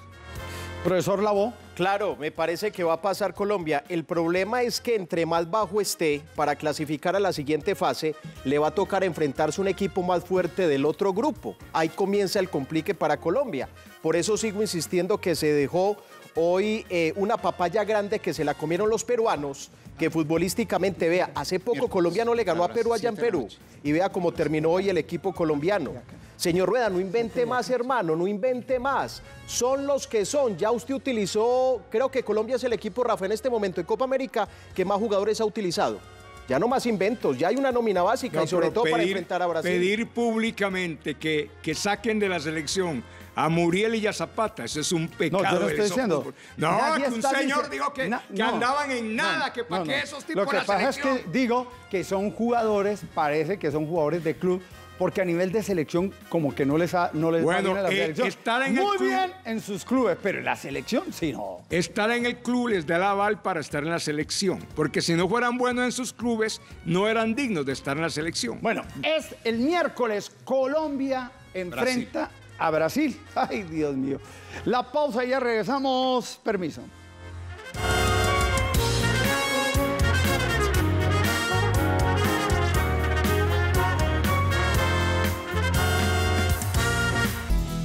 Profesor Lavó. Claro, me parece que va a pasar Colombia. El problema es que entre más bajo esté para clasificar a la siguiente fase, le va a tocar enfrentarse un equipo más fuerte del otro grupo. Ahí comienza el complique para Colombia. Por eso sigo insistiendo que se dejó hoy eh, una papaya grande que se la comieron los peruanos, que futbolísticamente, vea, hace poco Colombia no le ganó a Perú allá en Perú. Y vea cómo terminó hoy el equipo colombiano. Señor Rueda, no invente más, hermano, no invente más. Son los que son. Ya usted utilizó, creo que Colombia es el equipo, Rafa, en este momento en Copa América que más jugadores ha utilizado. Ya no más inventos, ya hay una nómina básica No, y sobre todo para enfrentar a Brasil. Pedir públicamente que, que saquen de la selección a Muriel y a Zapata, eso es un pecado. No, yo no estoy diciendo. No, que un señor dici- dijo que, Na- que no, andaban en nada, no, que para qué esos tipos Lo que la pasa es que digo que son jugadores, parece que son jugadores de club, porque a nivel de selección como que no les, ha, no les va Bueno, bien en la eh, selección. estar en el Muy club- bien en sus clubes, pero en la selección sí no. Estar en el club les da el aval para estar en la selección, porque si no fueran buenos en sus clubes, no eran dignos de estar en la selección. Bueno, es el miércoles Colombia enfrenta a Brasil. Ay, Dios mío. La pausa y ya regresamos. Permiso.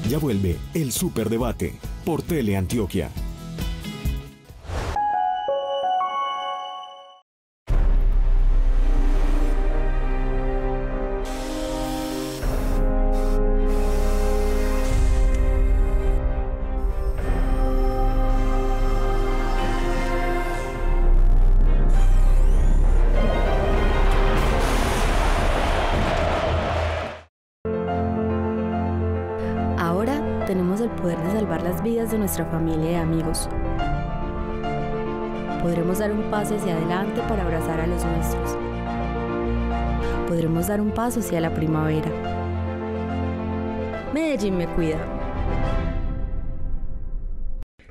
Ya vuelve el Superdebate por Teleantioquia. Ahora de nuestra familia y amigos. Podremos dar un paso hacia adelante para abrazar a los nuestros. Podremos dar un paso hacia la primavera. Medellín me cuida.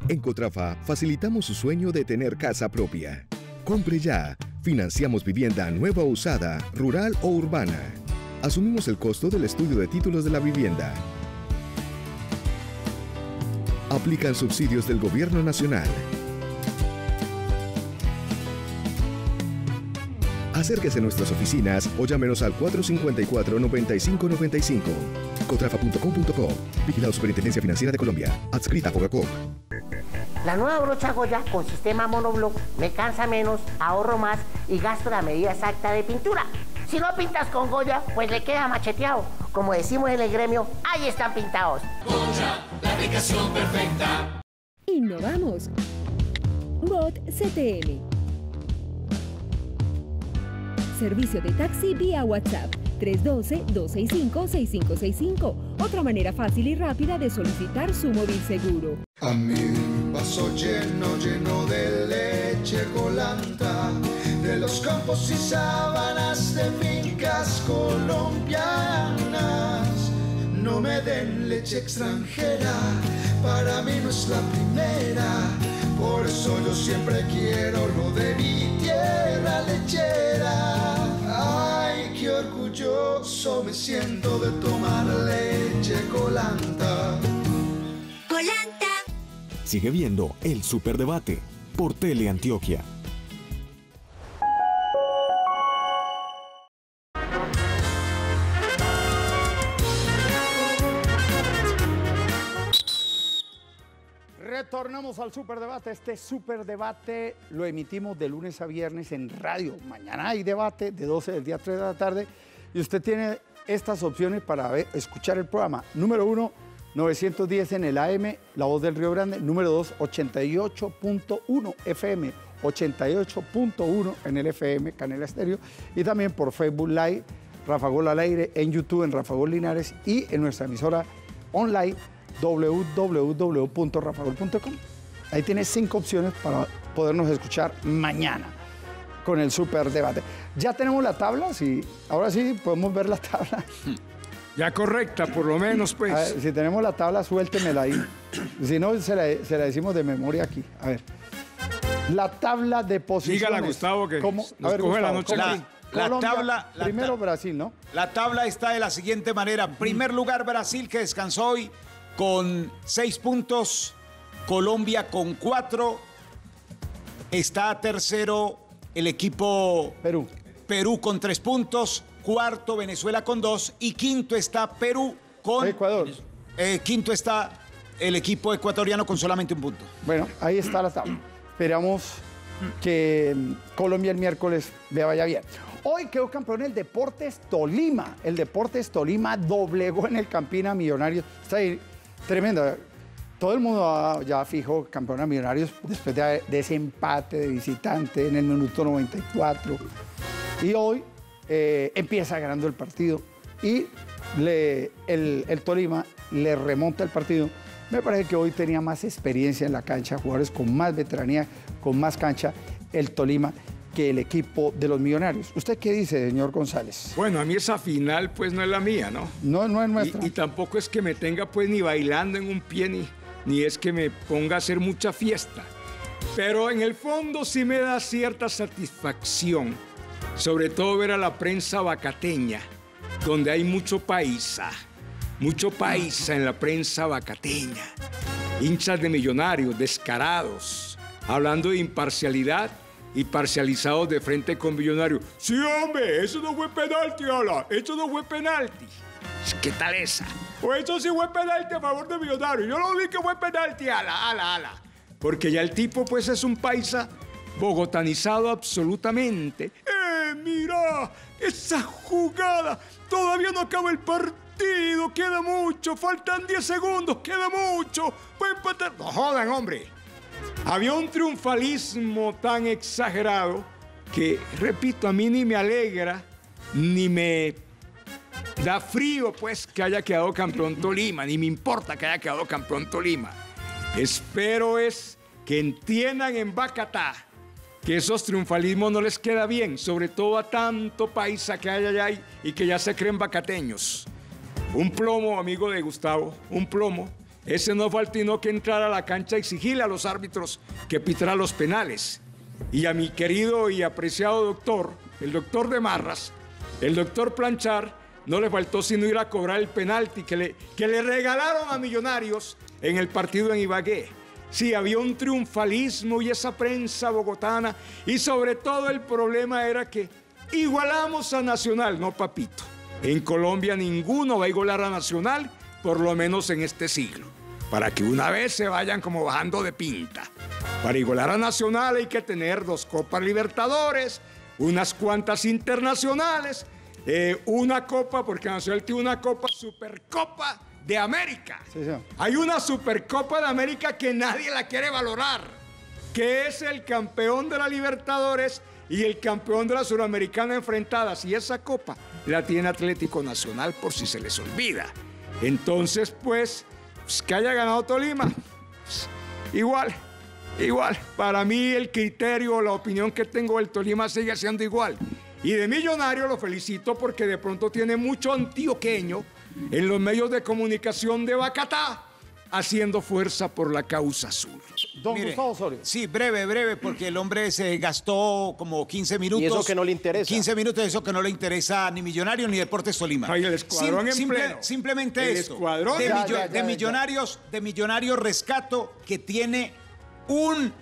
En Cotrafa facilitamos su sueño de tener casa propia. Compre ya. Financiamos vivienda nueva o usada, rural o urbana. Asumimos el costo del estudio de títulos de la vivienda. Aplican subsidios del Gobierno Nacional. Acérquese a nuestras oficinas o llámenos al 454-9595. Encotrafa.com.co. Vigilado Superintendencia Financiera de Colombia. Adscrita a Fogacop. La nueva brocha Goya con sistema monoblock me cansa menos, ahorro más y gasto la medida exacta de pintura. Si no pintas con Goya, pues le queda macheteado. Como decimos en el gremio, ahí están pintados. Goya, la aplicación perfecta. Innovamos. Bot CTM. Servicio de taxi vía WhatsApp 312-265-6565. Otra manera fácil y rápida de solicitar su móvil seguro. A mi vaso lleno, lleno de leche colanta, de los campos y sábanas de fincas colombianas. No me den leche extranjera, para mí no es la primera. Por eso yo siempre quiero lo de mi tierra lechera. Ay, qué orgulloso me siento de tomar leche colanta. Colanta. Sigue viendo el Superdebate por Teleantioquia. Retornamos al superdebate. Este superdebate lo emitimos de lunes a viernes en radio. Mañana hay debate de 12 del día a 3 de la tarde. Y usted tiene estas opciones para escuchar el programa. Número uno, 910 en el AM, La Voz del Río Grande. Número dos, 88.1 FM. 88.1 en el FM, Canela Estéreo. Y también por Facebook Live, Rafa Gol al aire, en YouTube, en Rafa Gol Linares y en nuestra emisora online www.rafagol.com. Ahí tienes cinco opciones para podernos escuchar mañana con el super debate. Ya tenemos la tabla, sí. Ahora sí podemos ver la tabla. Ya correcta, por lo menos, pues. A ver, si tenemos la tabla, suéltemela ahí. Si no, se la, se la decimos de memoria aquí. A ver. La tabla de posiciones. Dígala, Gustavo, que ¿Cómo? nos coge la noche. ¿cómo La- tabla- la primero ta- Brasil, ¿no? La tabla está de la siguiente manera. Primer lugar Brasil que descansó hoy con seis puntos. Colombia con cuatro. Está tercero el equipo Perú. Perú con tres puntos. Cuarto Venezuela con dos. Y quinto está Perú con... Ecuador. Eh, quinto está el equipo ecuatoriano con solamente un punto. Bueno, ahí está la tabla. Esperamos que Colombia el miércoles le vaya bien. Hoy quedó campeón el Deportes Tolima. El Deportes Tolima doblegó en el Campina Millonarios. Está ahí, tremenda. Todo el mundo ya fijó campeón Millonarios después de, ese empate de visitante en el minuto 94. Y hoy eh, empieza ganando el partido y le- el Tolima le remonta el partido. Me parece que hoy tenía más experiencia en la cancha, jugadores con más veteranía, con más cancha, el Tolima, que el equipo de los millonarios. ¿Usted qué dice, señor González? Bueno, a mí esa final pues no es la mía, ¿no? No, no es nuestra. Y, y tampoco es que me tenga pues ni bailando en un pie ni, ni es que me ponga a hacer mucha fiesta. Pero en el fondo sí me da cierta satisfacción, sobre todo ver a la prensa bacateña, donde hay mucho paisa, mucho paisa en la prensa bacateña, hinchas de millonarios, descarados, hablando de imparcialidad y parcializados de frente con millonarios. Sí, hombre, eso no fue penalti, ala, eso no fue penalti. ¿Qué tal esa? O eso sí fue penalti a favor de Millonarios. Yo lo vi que fue penalti, ala, ala, ala. Porque ya el tipo, pues, es un paisa bogotanizado absolutamente. ¡Eh, mira! Esa jugada. Todavía no acaba el partido. Queda mucho. Faltan 10 segundos. Queda mucho. Puede empatar. No jodan, hombre. Había un triunfalismo tan exagerado que, repito, a mí ni me alegra, ni me da frío, pues, que haya quedado campeón Tolima, ni me importa que haya quedado campeón Tolima. Espero es que entiendan en Bacatá que esos triunfalismos no les queda bien, sobre todo a tanto paisa que hay allá y- que ya se creen bacateños. Un plomo, amigo de Gustavo, un plomo. Ese no faltó que entrar a la cancha y exigirle a los árbitros que pitara los penales. Y a mi querido y apreciado doctor, el doctor de Marras, el doctor Planchar, no le faltó sino ir a cobrar el penalti que le, que le regalaron a Millonarios en el partido en Ibagué. Sí, había un triunfalismo y esa prensa bogotana. Y sobre todo el problema era que igualamos a Nacional, no papito. En Colombia ninguno va a igualar a Nacional, por lo menos en este siglo, para que una vez se vayan como bajando de pinta. Para igualar a Nacional hay que tener dos Copas Libertadores, unas cuantas internacionales, eh, una copa, porque Nacional tiene una copa Supercopa de América. Hay una Supercopa de América que nadie la quiere valorar, que es el campeón de la Libertadores y el campeón de la Suramericana enfrentadas. Y esa copa la tiene Atlético Nacional por si se les olvida. Entonces, pues, pues que haya ganado Tolima, pues, igual, igual. Para mí el criterio, la opinión que tengo del Tolima sigue siendo igual. Y de Millonario lo felicito porque de pronto tiene mucho antioqueño en los medios de comunicación de Bacatá haciendo fuerza por la causa azul. Don Gustavo Osorio. Sí, breve, breve, porque el hombre se gastó como 15 minutos. Y eso que no le interesa. 15 minutos, eso que no le interesa ni Millonario ni Deportes Tolima. Ay, el escuadrón en pleno. Simplemente El esto. escuadrón. De, Ya, millo- ya, ya, de ya. Millonarios, de Millonarios Rescato, que tiene un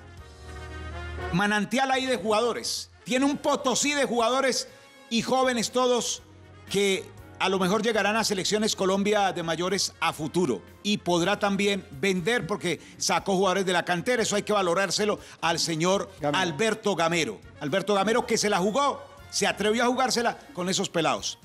manantial ahí de jugadores. Tiene un potosí de jugadores y jóvenes todos que a lo mejor llegarán a selecciones Colombia de mayores a futuro y podrá también vender porque sacó jugadores de la cantera. Eso hay que valorárselo al señor Alberto Gamero. Alberto Gamero que se la jugó, se atrevió a jugársela con esos pelados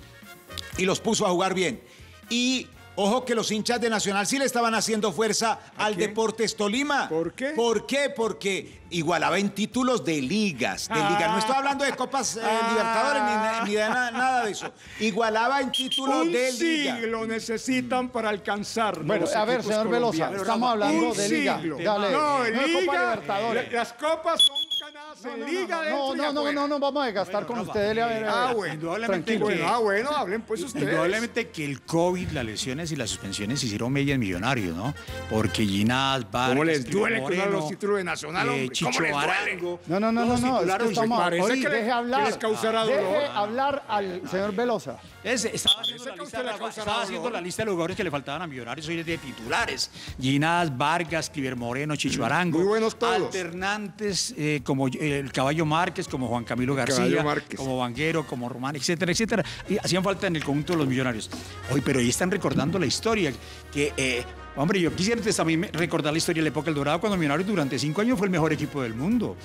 y los puso a jugar bien. Y ojo que los hinchas de Nacional sí le estaban haciendo fuerza al Deportes Tolima. ¿Por qué? ¿Por qué? Porque igualaba en títulos de ligas, de ligas. No estoy hablando de Copas eh, Libertadores ni, ni de na- nada de eso. Igualaba en títulos Un de liga. siglo necesitan para alcanzar. Bueno, a ver, señor Velosa, estamos hablando Un de liga. siglo. Dale. No, No, en Copa liga. Libertadores. Las copas son en liga No, dentro y no, no, no, no, vamos a gastar con usted. Dele a ver. Ah, bueno, Indudablemente que- Ah, bueno, hablen pues ustedes. Indudablemente que el COVID, las lesiones y las suspensiones hicieron media en millonarios, ¿no? Porque Ginás, Vargas, ¿Cómo les duele los títulos de Nacional, eh, hombre? ¿Cómo Chicho les duele? Arango. No, no, no, no, no. Es que estamos, parece que deje les causará hablar al señor Velosa. Es- estaba haciendo, la lista, de la- estaba haciendo la lista de los jugadores que le faltaban a Millonarios hoy de titulares. Ginás, Vargas, Cliver Moreno, Chicho Arango. Muy buenos todos. Alternantes eh, como eh, el Caballo Márquez, como Juan Camilo García, como Vanguero, como Román, etcétera, etcétera. Y hacían falta en el conjunto de los Millonarios. Hoy, pero ahí están recordando la historia. Que, eh, hombre, yo quisiera también me- recordar la historia de la época del Dorado, cuando Millonarios durante cinco años fue el mejor equipo del mundo.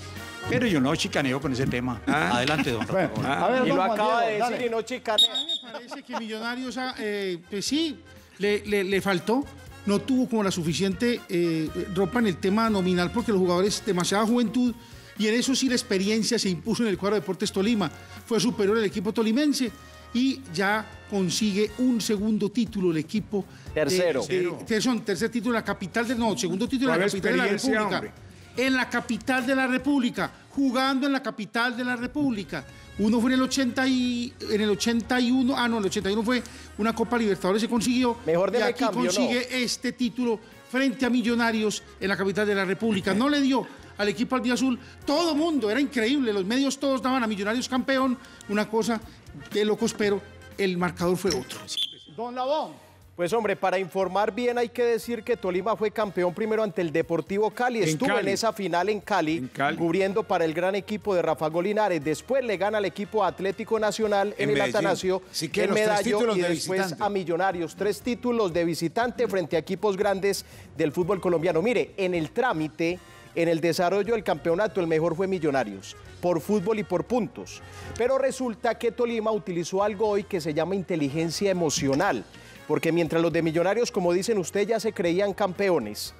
Pero yo no chicaneo con ese tema. Adelante, don Rafa. Bueno, a ver, Y don lo Juan acaba Diego, de dale. decir y no chicanea. Me parece que Millonarios, ah, eh, pues sí, le, le- le faltó. No tuvo como la suficiente eh, ropa en el tema nominal porque los jugadores, demasiada juventud, y en eso sí la experiencia se impuso en el cuadro de Deportes Tolima. Fue superior el equipo tolimense y ya consigue un segundo título el equipo. de- Tercero. de- tercer, tercer título en la capital del. No, segundo título en la ¿Cuál capital de la República. hombre? En la capital de la República, jugando en la capital de la República. Uno fue en el 80 y en el 81, ah no, el 81 fue una Copa Libertadores se consiguió Mejor y deme aquí cambio, ¿no? consigue este título frente a Millonarios en la capital de la República. No le dio al equipo al Día Azul todo mundo, era increíble, los medios todos daban a Millonarios campeón, una cosa de locos, pero el marcador fue otro. Don Labón. Pues hombre, para informar bien hay que decir que Tolima fue campeón primero ante el Deportivo Cali. En Estuvo en Cali. esa final en Cali, cubriendo para el gran equipo de Rafa Golinares. Después le gana al equipo Atlético Nacional en, En el Medellín. Atanasio, Sí que en Medallo y de después visitante. a Millonarios. Tres títulos de visitante frente a equipos grandes del fútbol colombiano. Mire, en el trámite, en el desarrollo del campeonato, el mejor fue Millonarios, por fútbol y por puntos. Pero resulta que Tolima utilizó algo hoy que se llama inteligencia emocional. Porque mientras los de Millonarios, como dicen ustedes, ya se creían campeones,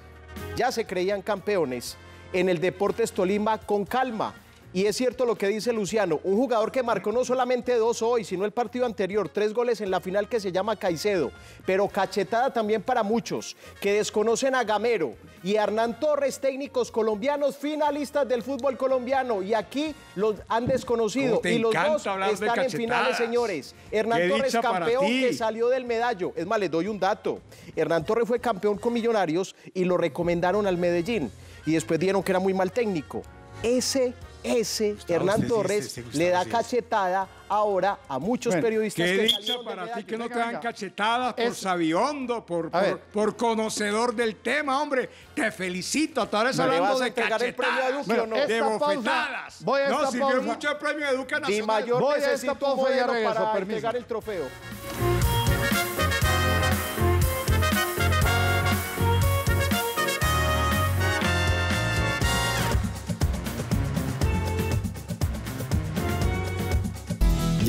ya se creían campeones, en el Deportes Tolima con calma. Y es cierto lo que dice Luciano, un jugador que marcó no solamente dos hoy, sino el partido anterior, tres goles en la final que se llama Caicedo, pero cachetada también para muchos que desconocen a Gamero y a Hernán Torres, técnicos colombianos, finalistas del fútbol colombiano, y aquí los han desconocido ¿Cómo te y los dos están en finales, señores. Hernán Torres campeón que salió del medallo. Es más, les doy un dato. Hernán Torres fue campeón con Millonarios y lo recomendaron al Medellín. Y después dieron que era muy mal técnico. Ese ese Gustavo, Hernán Torres sí, sí, Gustavo, le da sí. cachetada ahora a muchos Bueno, periodistas Qué que dicha para ti Medallo. que no te dan venga. cachetadas por Es- sabiondo, por, por, conocedor del tema, hombre. Te felicito. Hasta ahora ¿Me hablando vas a de cachetadas, Bueno, no? de pausa- bofetadas. voy a no, esta sirvió pausa. mucho el premio de Di Nacional. Mayor Voy a esta pausa y regreso, para permiso. entregar el trofeo.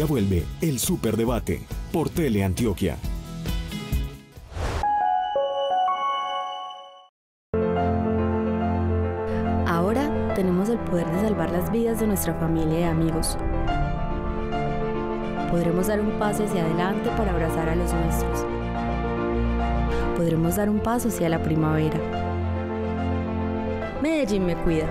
Vuelve el Superdebate por Teleantioquia. Ahora tenemos el poder de salvar las vidas de nuestra familia y amigos. Podremos dar un paso hacia adelante para abrazar a los nuestros. Podremos dar un paso hacia la primavera. Medellín me cuida.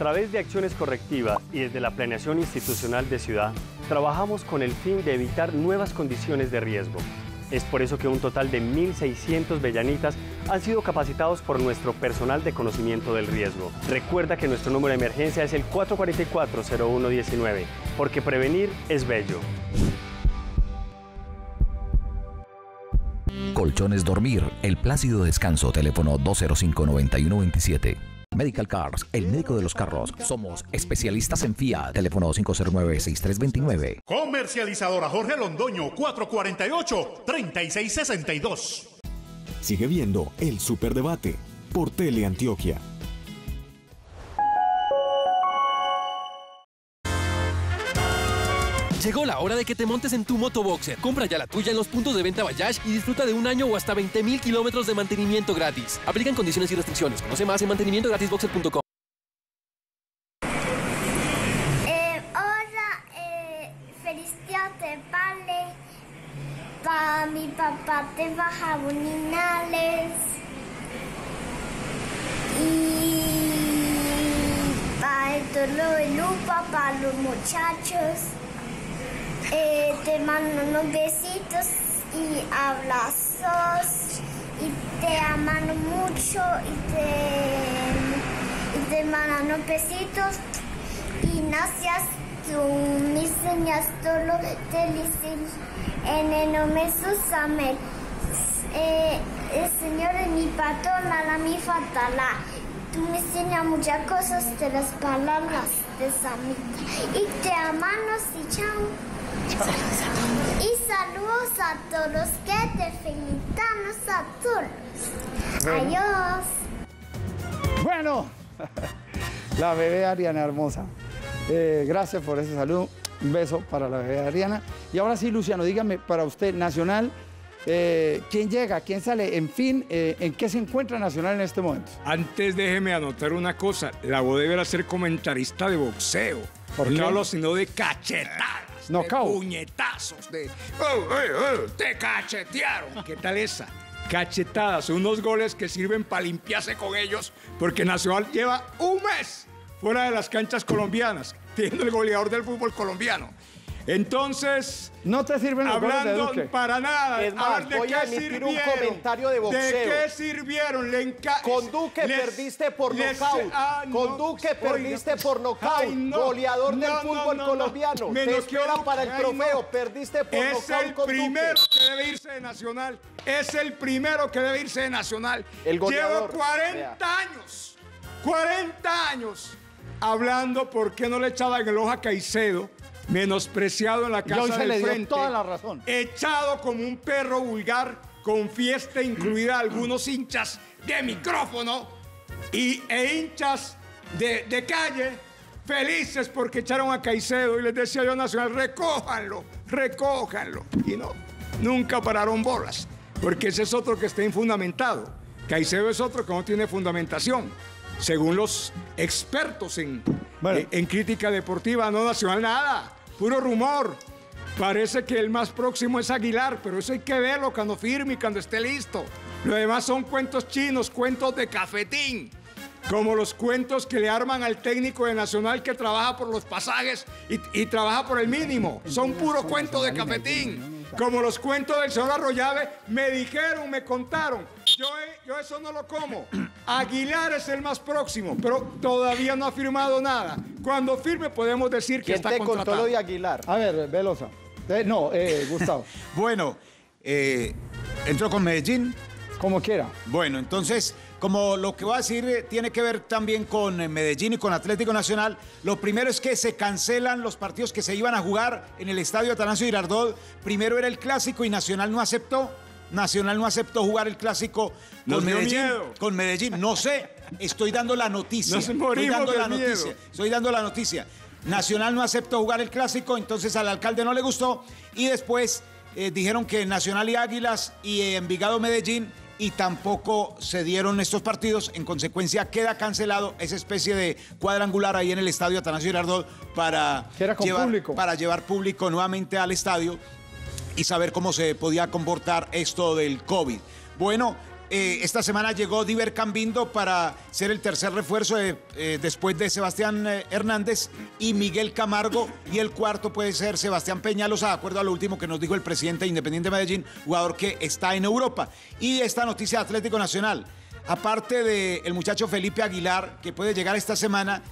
Través de acciones correctivas y desde la planeación institucional de ciudad, trabajamos con el fin de evitar nuevas condiciones de riesgo. Es por eso que un total de 1.600 bellanitas han sido capacitados por nuestro personal de conocimiento del riesgo. Recuerda que nuestro número de emergencia es el 444-0119, porque prevenir es bello. Colchones Dormir, el plácido descanso, teléfono 205-9127. Medical Cars, el médico de los carros. Somos especialistas en FIA, teléfono 509-6329. Comercializadora Jorge Londoño, 448-3662. Sigue viendo el Superdebate por Teleantioquia. Llegó la hora de que te montes en tu motoboxer. Compra ya la tuya en los puntos de venta Bayash y disfruta de un año o hasta 20 mil kilómetros de mantenimiento gratis. Aplican condiciones y restricciones. Conoce más en mantenimientogratisboxer.com. Eh, hola, eh, feliz de padre. Para mi papá de Baja Boninales. Y para el dolor de lupa, para los muchachos. Eh, te mando unos besitos y abrazos. Y te aman mucho y te, y te besitos. Y gracias, tú me enseñas todo te dicen en el nombre de amén. Eh, el Señor es mi patrón, la mi fatala. Tú me enseñas muchas cosas de las palabras de Samita. Y te amamos y chao. Y saludos a todos que te felicitamos a todos. Adiós. Bueno, la bebé Ariana hermosa. Eh, gracias por ese saludo. Un beso para la bebé Ariana. Y ahora sí, Luciano, dígame para usted, Nacional, eh, ¿quién llega? ¿Quién sale? En fin, eh, ¿en qué se encuentra Nacional en este momento? Antes déjeme anotar una cosa. La deberá ser comentarista de boxeo. ¿Por qué? No hablo sino de cachetadas. Knockout. De puñetazos. De. "Oh, eh, eh, te cachetearon. ¿Qué tal esa? Cachetadas. Unos goles que sirven para limpiarse con ellos. Porque Nacional lleva un mes fuera de las canchas colombianas. Siendo el goleador del fútbol colombiano. Entonces. No te sirven los goles de Hablando Duque. para nada. Es más, A ver, ¿de voy qué a emitir un sirvieron? comentario de boxeo. ¿De qué sirvieron? Le Con Duque les- perdiste por les- nocaut. ah, Con no, Duque oiga, perdiste pues, por nocaut. ay, no. Goleador del No, fútbol no, no. colombiano. Me Te espera para el trofeo. no. Perdiste por Es nocaut el con primero Duque. que debe irse de Nacional. Es el primero que debe irse de Nacional. El Llevo goleador. 40 años, 40 años hablando por qué no le echaban el ojo a Caicedo, menospreciado en la Y casa hoy se del le dio frente, toda la razón. echado como un perro vulgar, con fiesta incluida algunos hinchas de micrófono y, e hinchas de, de calle, felices porque echaron a Caicedo y les decía yo Nacional, recójanlo, recójanlo. Y no, nunca pararon bolas, porque ese es otro que está infundamentado. Caicedo es otro que no tiene fundamentación. Según los expertos en, en- en crítica deportiva, no nacional nada, puro rumor. Parece que el más próximo es Aguilar, pero eso hay que verlo cuando firme y cuando esté listo. Lo demás son cuentos chinos, cuentos de cafetín. Como los cuentos que le arman al técnico de Nacional que trabaja por los pasajes y, trabaja por el mínimo. Son puro cuentos de cafetín. Como los cuentos del señor Arroyave, me dijeron, me contaron. Yo, yo eso no lo como. Aguilar es el más próximo, pero todavía no ha firmado nada. Cuando firme podemos decir que ¿Quién está te contó contratado. lo de Aguilar? A ver, Velosa. Eh, no, eh, Gustavo. Bueno, eh, entró con Medellín. Como quiera. Bueno, entonces, como lo que voy a decir eh, tiene que ver también con eh, Medellín y con Atlético Nacional, lo primero es que se cancelan los partidos que se iban a jugar en el estadio Atanasio Girardot. Primero era el clásico y Nacional no aceptó. Nacional no aceptó jugar el clásico Nos con dio Medellín. miedo. Con Medellín, no sé, estoy dando la noticia. Nos estoy dando de la miedo. noticia. Estoy dando la noticia. Nacional no aceptó jugar el clásico, entonces al alcalde no le gustó. Y después eh, dijeron que Nacional y Águilas y eh, Envigado Medellín y tampoco se dieron estos partidos. En consecuencia, queda cancelado esa especie de cuadrangular ahí en el estadio Atanasio Girardot para, era con llevar, público. para llevar público nuevamente al estadio y saber cómo se podía comportar esto del COVID. Bueno, eh, esta semana llegó Diver Cambindo para ser el tercer refuerzo de- eh, después de Sebastián eh, Hernández y Miguel Camargo. Y el cuarto puede ser Sebastián Peñalosa, de acuerdo a lo último que nos dijo el presidente de Independiente Medellín, jugador que está en Europa. Y esta noticia de Atlético Nacional. Aparte del muchacho Felipe Aguilar, que puede llegar esta semana,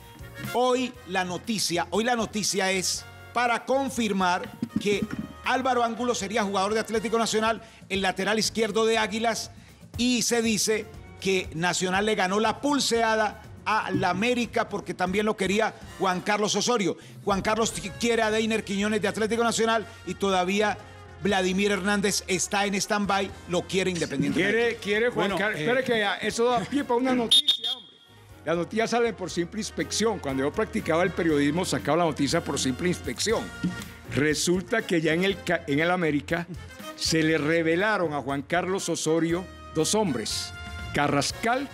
hoy la noticia, hoy la noticia es para confirmar que Álvaro Ángulo sería jugador de Atlético Nacional, el lateral izquierdo de Águilas, y se dice que Nacional le ganó la pulseada a la América porque también lo quería Juan Carlos Osorio. Juan Carlos quiere a Deiner Quiñones de Atlético Nacional y todavía Vladimir Hernández está en stand-by, lo quiere Independiente. Quiere, quiere Juan Bueno, Carlos. eh, Espere que eso da pie para una noticia, hombre. Las noticias salen por simple inspección. Cuando yo practicaba el periodismo, sacaba la noticia por simple inspección. Resulta que ya en el, en el América se le revelaron a Juan Carlos Osorio dos hombres, Carrascal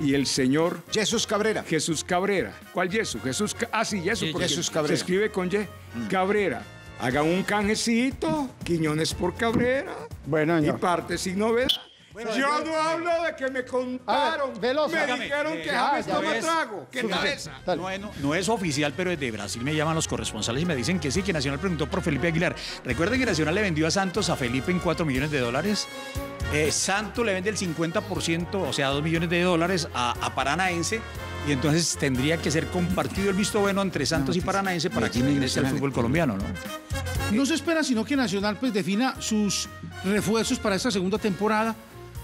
y el señor Jesús Cabrera. Jesús Cabrera. ¿Cuál Jesús? Jesús Ah, sí, Jesús. Sí, porque Jesús Cabrera. Se escribe con Y. Cabrera. Hagan un canjecito, Quiñones por Cabrera. Bueno, y parte sin novedad. Bueno, Yo no hablo de que me contaron. Velosa. me dijeron Eh, que ya, James ya toma ves. trago. ¿Qué tal esa? No, es- no- no es oficial, pero desde Brasil me llaman los corresponsales y me dicen que sí, que Nacional preguntó por Felipe Aguilar. Recuerden que Nacional le vendió a Santos a Felipe en 4 millones de dólares. Eh, Santos le vende el 50%, o sea, 2 millones de dólares a, a Paranaense. Y entonces tendría que ser compartido el visto bueno entre Santos y Paranaense para que ingrese al fútbol colombiano, ¿no? No se espera sino que Nacional pues defina sus refuerzos para esta segunda temporada,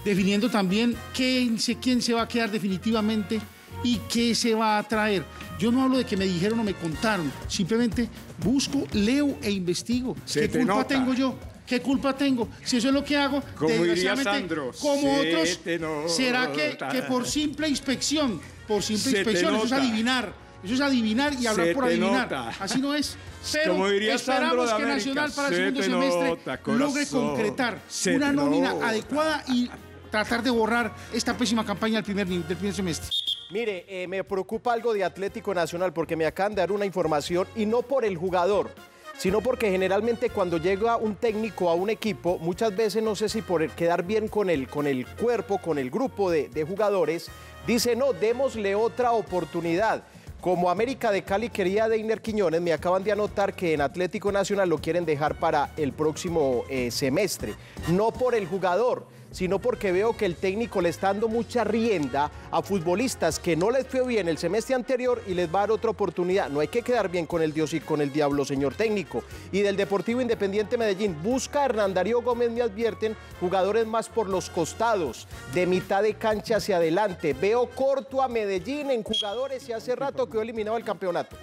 definiendo también quién se, quién se va a quedar definitivamente y qué se va a traer. Yo no hablo de que me dijeron o me contaron, simplemente busco, leo e investigo. Se ¿Qué te culpa nota. tengo yo? ¿Qué culpa tengo? Si eso es lo que hago, Como diría desgraciadamente, Sandro, como se otros, te nota. ¿será que, que por simple inspección, por simple Se inspección, eso es adivinar? Eso es adivinar y hablar Se por adivinar. nota. Así no es. Pero Como diría Sandro esperamos que Nacional para el se segundo semestre nota, logre concretar una nómina adecuada y tratar de borrar esta pésima campaña del primer, del primer semestre. Mire, eh, me preocupa algo de Atlético Nacional porque me acaban de dar una información y no por el jugador, sino porque generalmente cuando llega un técnico a un equipo, muchas veces no sé si por quedar bien con el, con el cuerpo, con el grupo de, de jugadores, dice no, démosle otra oportunidad. Como América de Cali quería a Deiner Quiñones, me acaban de anotar que en Atlético Nacional lo quieren dejar para el próximo eh, semestre. No por el jugador, sino porque veo que el técnico le está dando mucha rienda a futbolistas que no les fue bien el semestre anterior y les va a dar otra oportunidad. No hay que quedar bien con el Dios y con el diablo, señor técnico. Y del Deportivo Independiente Medellín, busca a Hernán Darío Gómez, me advierten, jugadores más por los costados, de mitad de cancha hacia adelante. Veo corto a Medellín en jugadores y hace rato quedó eliminado el campeonato.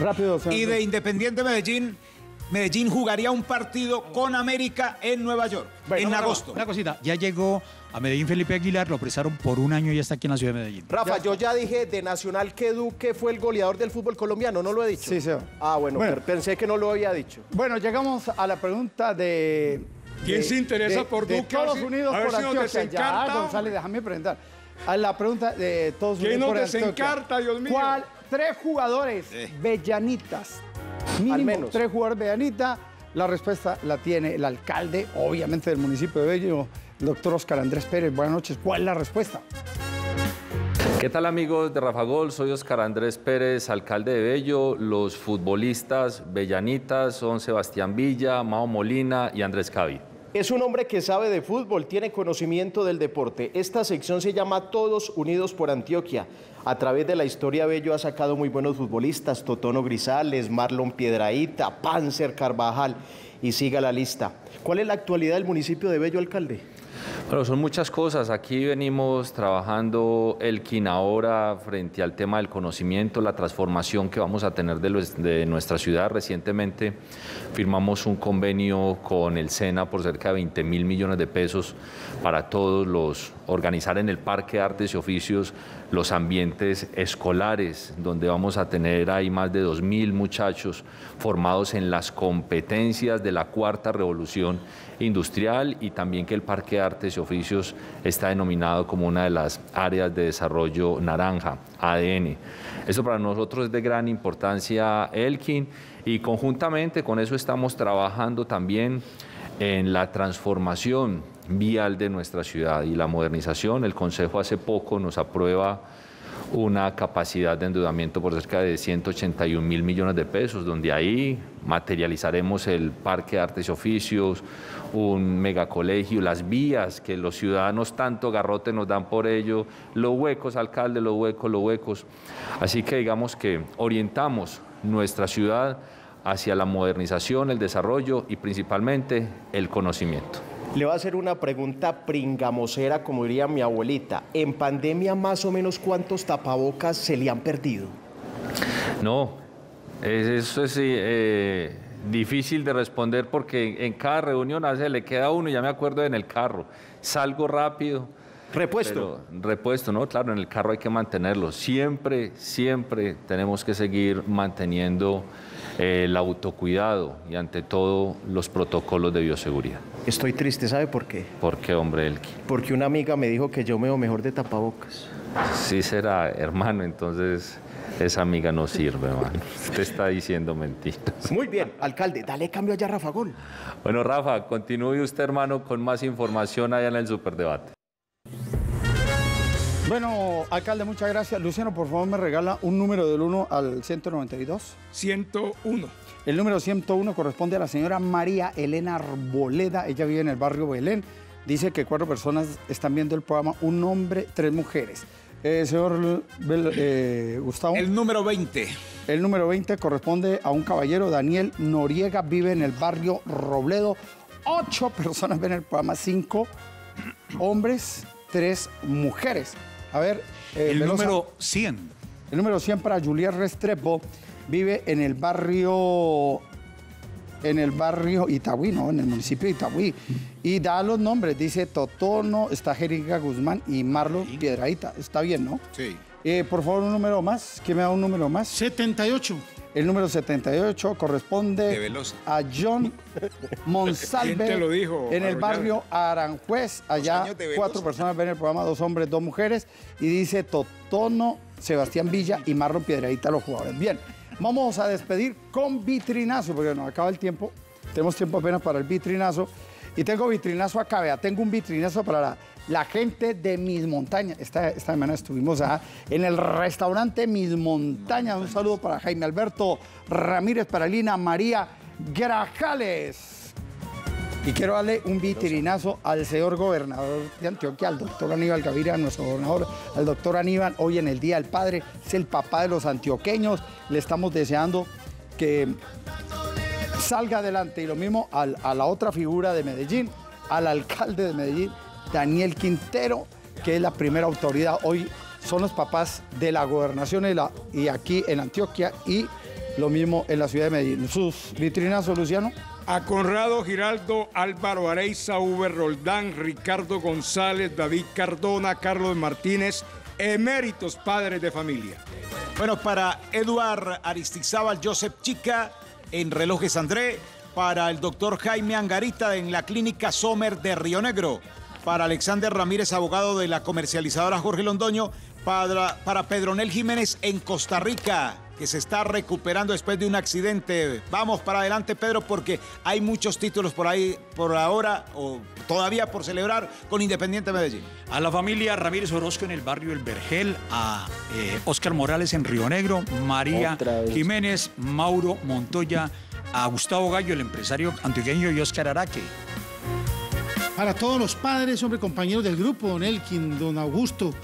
Rápido, Y de Independiente Medellín, Medellín jugaría un partido con América en Nueva York en Una- agosto. Una cosita, ya llegó a Medellín Felipe Aguilar, lo presaron por un año y ya está aquí en la ciudad de Medellín. Rafa, yo ya dije de Nacional que Duque fue el goleador del fútbol colombiano, ¿no lo he dicho? Sí, señor. Ah, bueno, pensé que no lo había dicho. Bueno, llegamos a la pregunta de. ¿Quién de- se interesa de- por de Duque? Estados A ver si- Unidos a ver por si nos Antioquia. Ya, González, déjame preguntar. A la pregunta de Estados ¿Quién nos desencarta, Dios mío? ¿Cuál? Tres jugadores bellanitas. Mínimo Al menos. tres jugadores bellanitas. La respuesta la tiene el alcalde, obviamente del municipio de Bello, el doctor Oscar Andrés Pérez. Buenas noches. ¿Cuál es la respuesta? ¿Qué tal amigos de Rafa Gol? Soy Oscar Andrés Pérez, alcalde de Bello. Los futbolistas bellanitas son Sebastián Villa, Mao Molina y Andrés Cavi. Es un hombre que sabe de fútbol, tiene conocimiento del deporte. Esta sección se llama Todos Unidos por Antioquia. A través de la historia Bello ha sacado muy buenos futbolistas, Totono Grisales, Marlon Piedraíta, Panzer Carvajal y siga la lista. ¿Cuál es la actualidad del municipio de Bello, alcalde? Bueno, son muchas cosas. Aquí venimos trabajando el ahora frente al tema del conocimiento, la transformación que vamos a tener de, de, nuestra ciudad. Recientemente firmamos un convenio con el SENA por cerca de 20 mil millones de pesos para todos los, organizar en el Parque de Artes y Oficios los ambientes escolares, donde vamos a tener ahí más de 2 mil muchachos formados en las competencias de la cuarta revolución industrial y también que el Parque de Artes y Oficios está denominado como una de las áreas de desarrollo naranja, ADN. Eso para nosotros es de gran importancia, Elkin, y conjuntamente con eso estamos trabajando también en la transformación vial de nuestra ciudad y la modernización. El Consejo hace poco nos aprueba una capacidad de endeudamiento por cerca de 181 mil millones de pesos, donde ahí materializaremos el Parque de Artes y Oficios, un megacolegio, las vías que los ciudadanos tanto garrote nos dan por ello, los huecos, alcalde, los huecos, los huecos. Así que digamos que orientamos nuestra ciudad hacia la modernización, el desarrollo y principalmente el conocimiento. Le voy a hacer una pregunta pringamosera, como diría mi abuelita. En pandemia, más o menos, ¿cuántos tapabocas se le han perdido? No, eso es eh, difícil de responder porque en cada reunión hace, le queda uno, ya me acuerdo en el carro, salgo rápido. Repuesto. repuesto, ¿no? Claro, en el carro hay que mantenerlo. Siempre, siempre tenemos que seguir manteniendo el autocuidado y ante todo los protocolos de bioseguridad. Estoy triste, ¿sabe por qué? ¿Por qué, hombre, Elki? Porque una amiga me dijo que yo me veo mejor de tapabocas. Sí será, hermano, entonces esa amiga no sirve, hermano. Usted está diciendo mentiras. Muy bien, alcalde, dale cambio allá a Rafa Gol. Bueno, Rafa, continúe usted, hermano, con más información allá en el superdebate. Bueno, alcalde, muchas gracias. Luciano, por favor, me regala un número del 1 al 192. 101. El número 101 corresponde a la señora María Elena Arboleda. Ella vive en el barrio Belén. Dice que cuatro personas están viendo el programa, un hombre, tres mujeres. Eh, señor eh, Gustavo. El número 20. El número 20 corresponde a un caballero, Daniel Noriega, vive en el barrio Robledo. Ocho personas ven el programa, cinco hombres, tres mujeres. A ver. Eh, el número 100. El número 100 para Julián Restrepo. Vive en el barrio. En el barrio Itagüí, ¿no? En el municipio de Itagüí. Y da los nombres. Dice Totono, está Jerica Guzmán y Marlon Piedraíta. Está bien, ¿no? Sí. Eh, por favor, un número más. ¿Quién me da un número más? 78. El número 78 corresponde a John Monsalve lo dijo, en el barrio Aranjuez. Allá cuatro personas ven el programa, dos hombres, dos mujeres. Y dice Totono, Sebastián Villa y Marlon Piedradita los jugadores. Bien, vamos a despedir con vitrinazo, porque nos acaba el tiempo. Tenemos tiempo apenas para el vitrinazo. Y tengo vitrinazo acá, vea, tengo un vitrinazo para la gente de Mis Montañas. Esta, esta semana estuvimos en el restaurante Mis Montañas. Un saludo para Jaime Alberto Ramírez, para Lina María Grajales. Y quiero darle un vitrinazo al señor gobernador de Antioquia, al doctor Aníbal Gaviria, nuestro gobernador, al doctor Aníbal, hoy en el Día del Padre, es el papá de los antioqueños. Le estamos deseando que salga adelante. Y lo mismo a la otra figura de Medellín, al alcalde de Medellín, Daniel Quintero, que es la primera autoridad. Hoy son los papás de la gobernación y, aquí en Antioquia y lo mismo en la ciudad de Medellín. Sus Luciano. A Conrado Giraldo, Álvaro Areiza, Uber Roldán, Ricardo González, David Cardona, Carlos Martínez, eméritos padres de familia. Bueno, para Eduard Aristizábal, Joseph Chica, en Relojes André, para el doctor Jaime Angarita en la clínica Sommer de Río Negro, para Alexander Ramírez, abogado de la comercializadora Jorge Londoño, para, para Pedronel Jiménez en Costa Rica, que se está recuperando después de un accidente. Vamos para adelante, Pedro, porque hay muchos títulos por ahí, por ahora, o todavía por celebrar con Independiente Medellín. A la familia Ramírez Orozco en el barrio El Vergel, a eh, Oscar Morales en Río Negro, María Jiménez, Mauro Montoya, a Gustavo Gallo, el empresario antioqueño, y Oscar Araque. Para todos los padres, hombre, compañeros del grupo, don Elkin, don Augusto,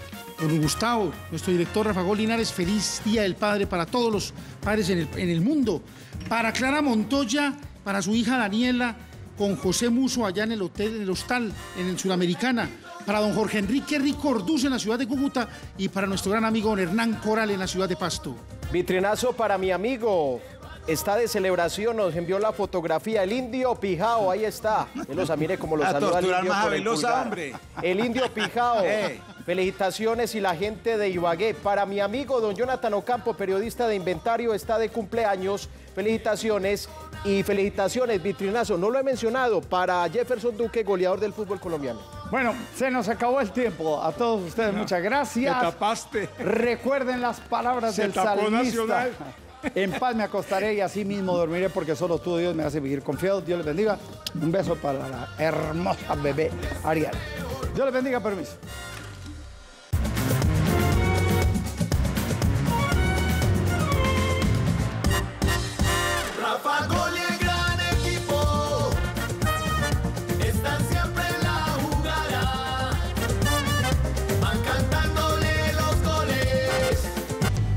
don Gustavo, nuestro director Rafa Linares, feliz Día del Padre para todos los padres en el, en el mundo. Para Clara Montoya, para su hija Daniela, con José Muso allá en el hotel, en el hostal, en el Suramericana. Para don Jorge Enrique Ricorduz en la ciudad de Cúcuta y para nuestro gran amigo don Hernán Coral en la ciudad de Pasto. Vitrinazo para mi amigo. Está de celebración, nos envió la fotografía. El indio Pijao, ahí está. Él mire como lo saluda el indio el Velosa, pulgar. hombre. El indio Pijao. Felicitaciones y la gente de Ibagué. Para mi amigo don Jonathan Ocampo, periodista de Inventario, está de cumpleaños. Felicitaciones y felicitaciones, vitrinazo. No lo he mencionado para Jefferson Duque, goleador del fútbol colombiano. Bueno, se nos acabó el tiempo. A todos ustedes, muchas gracias. Te tapaste. Recuerden las palabras Se del tapó salmista. Nacional. En paz me acostaré y así mismo dormiré porque solo tú, Dios, me hace vivir confiado. Dios les bendiga. Un beso para la hermosa bebé Ariel. Dios les bendiga, permiso.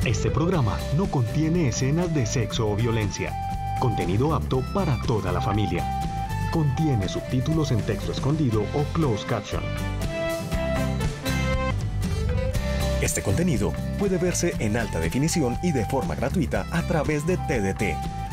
Este programa no contiene escenas de sexo o violencia. Contenido apto para toda la familia. Contiene subtítulos en texto escondido o closed caption. Este contenido puede verse en alta definición y de forma gratuita a través de TDT.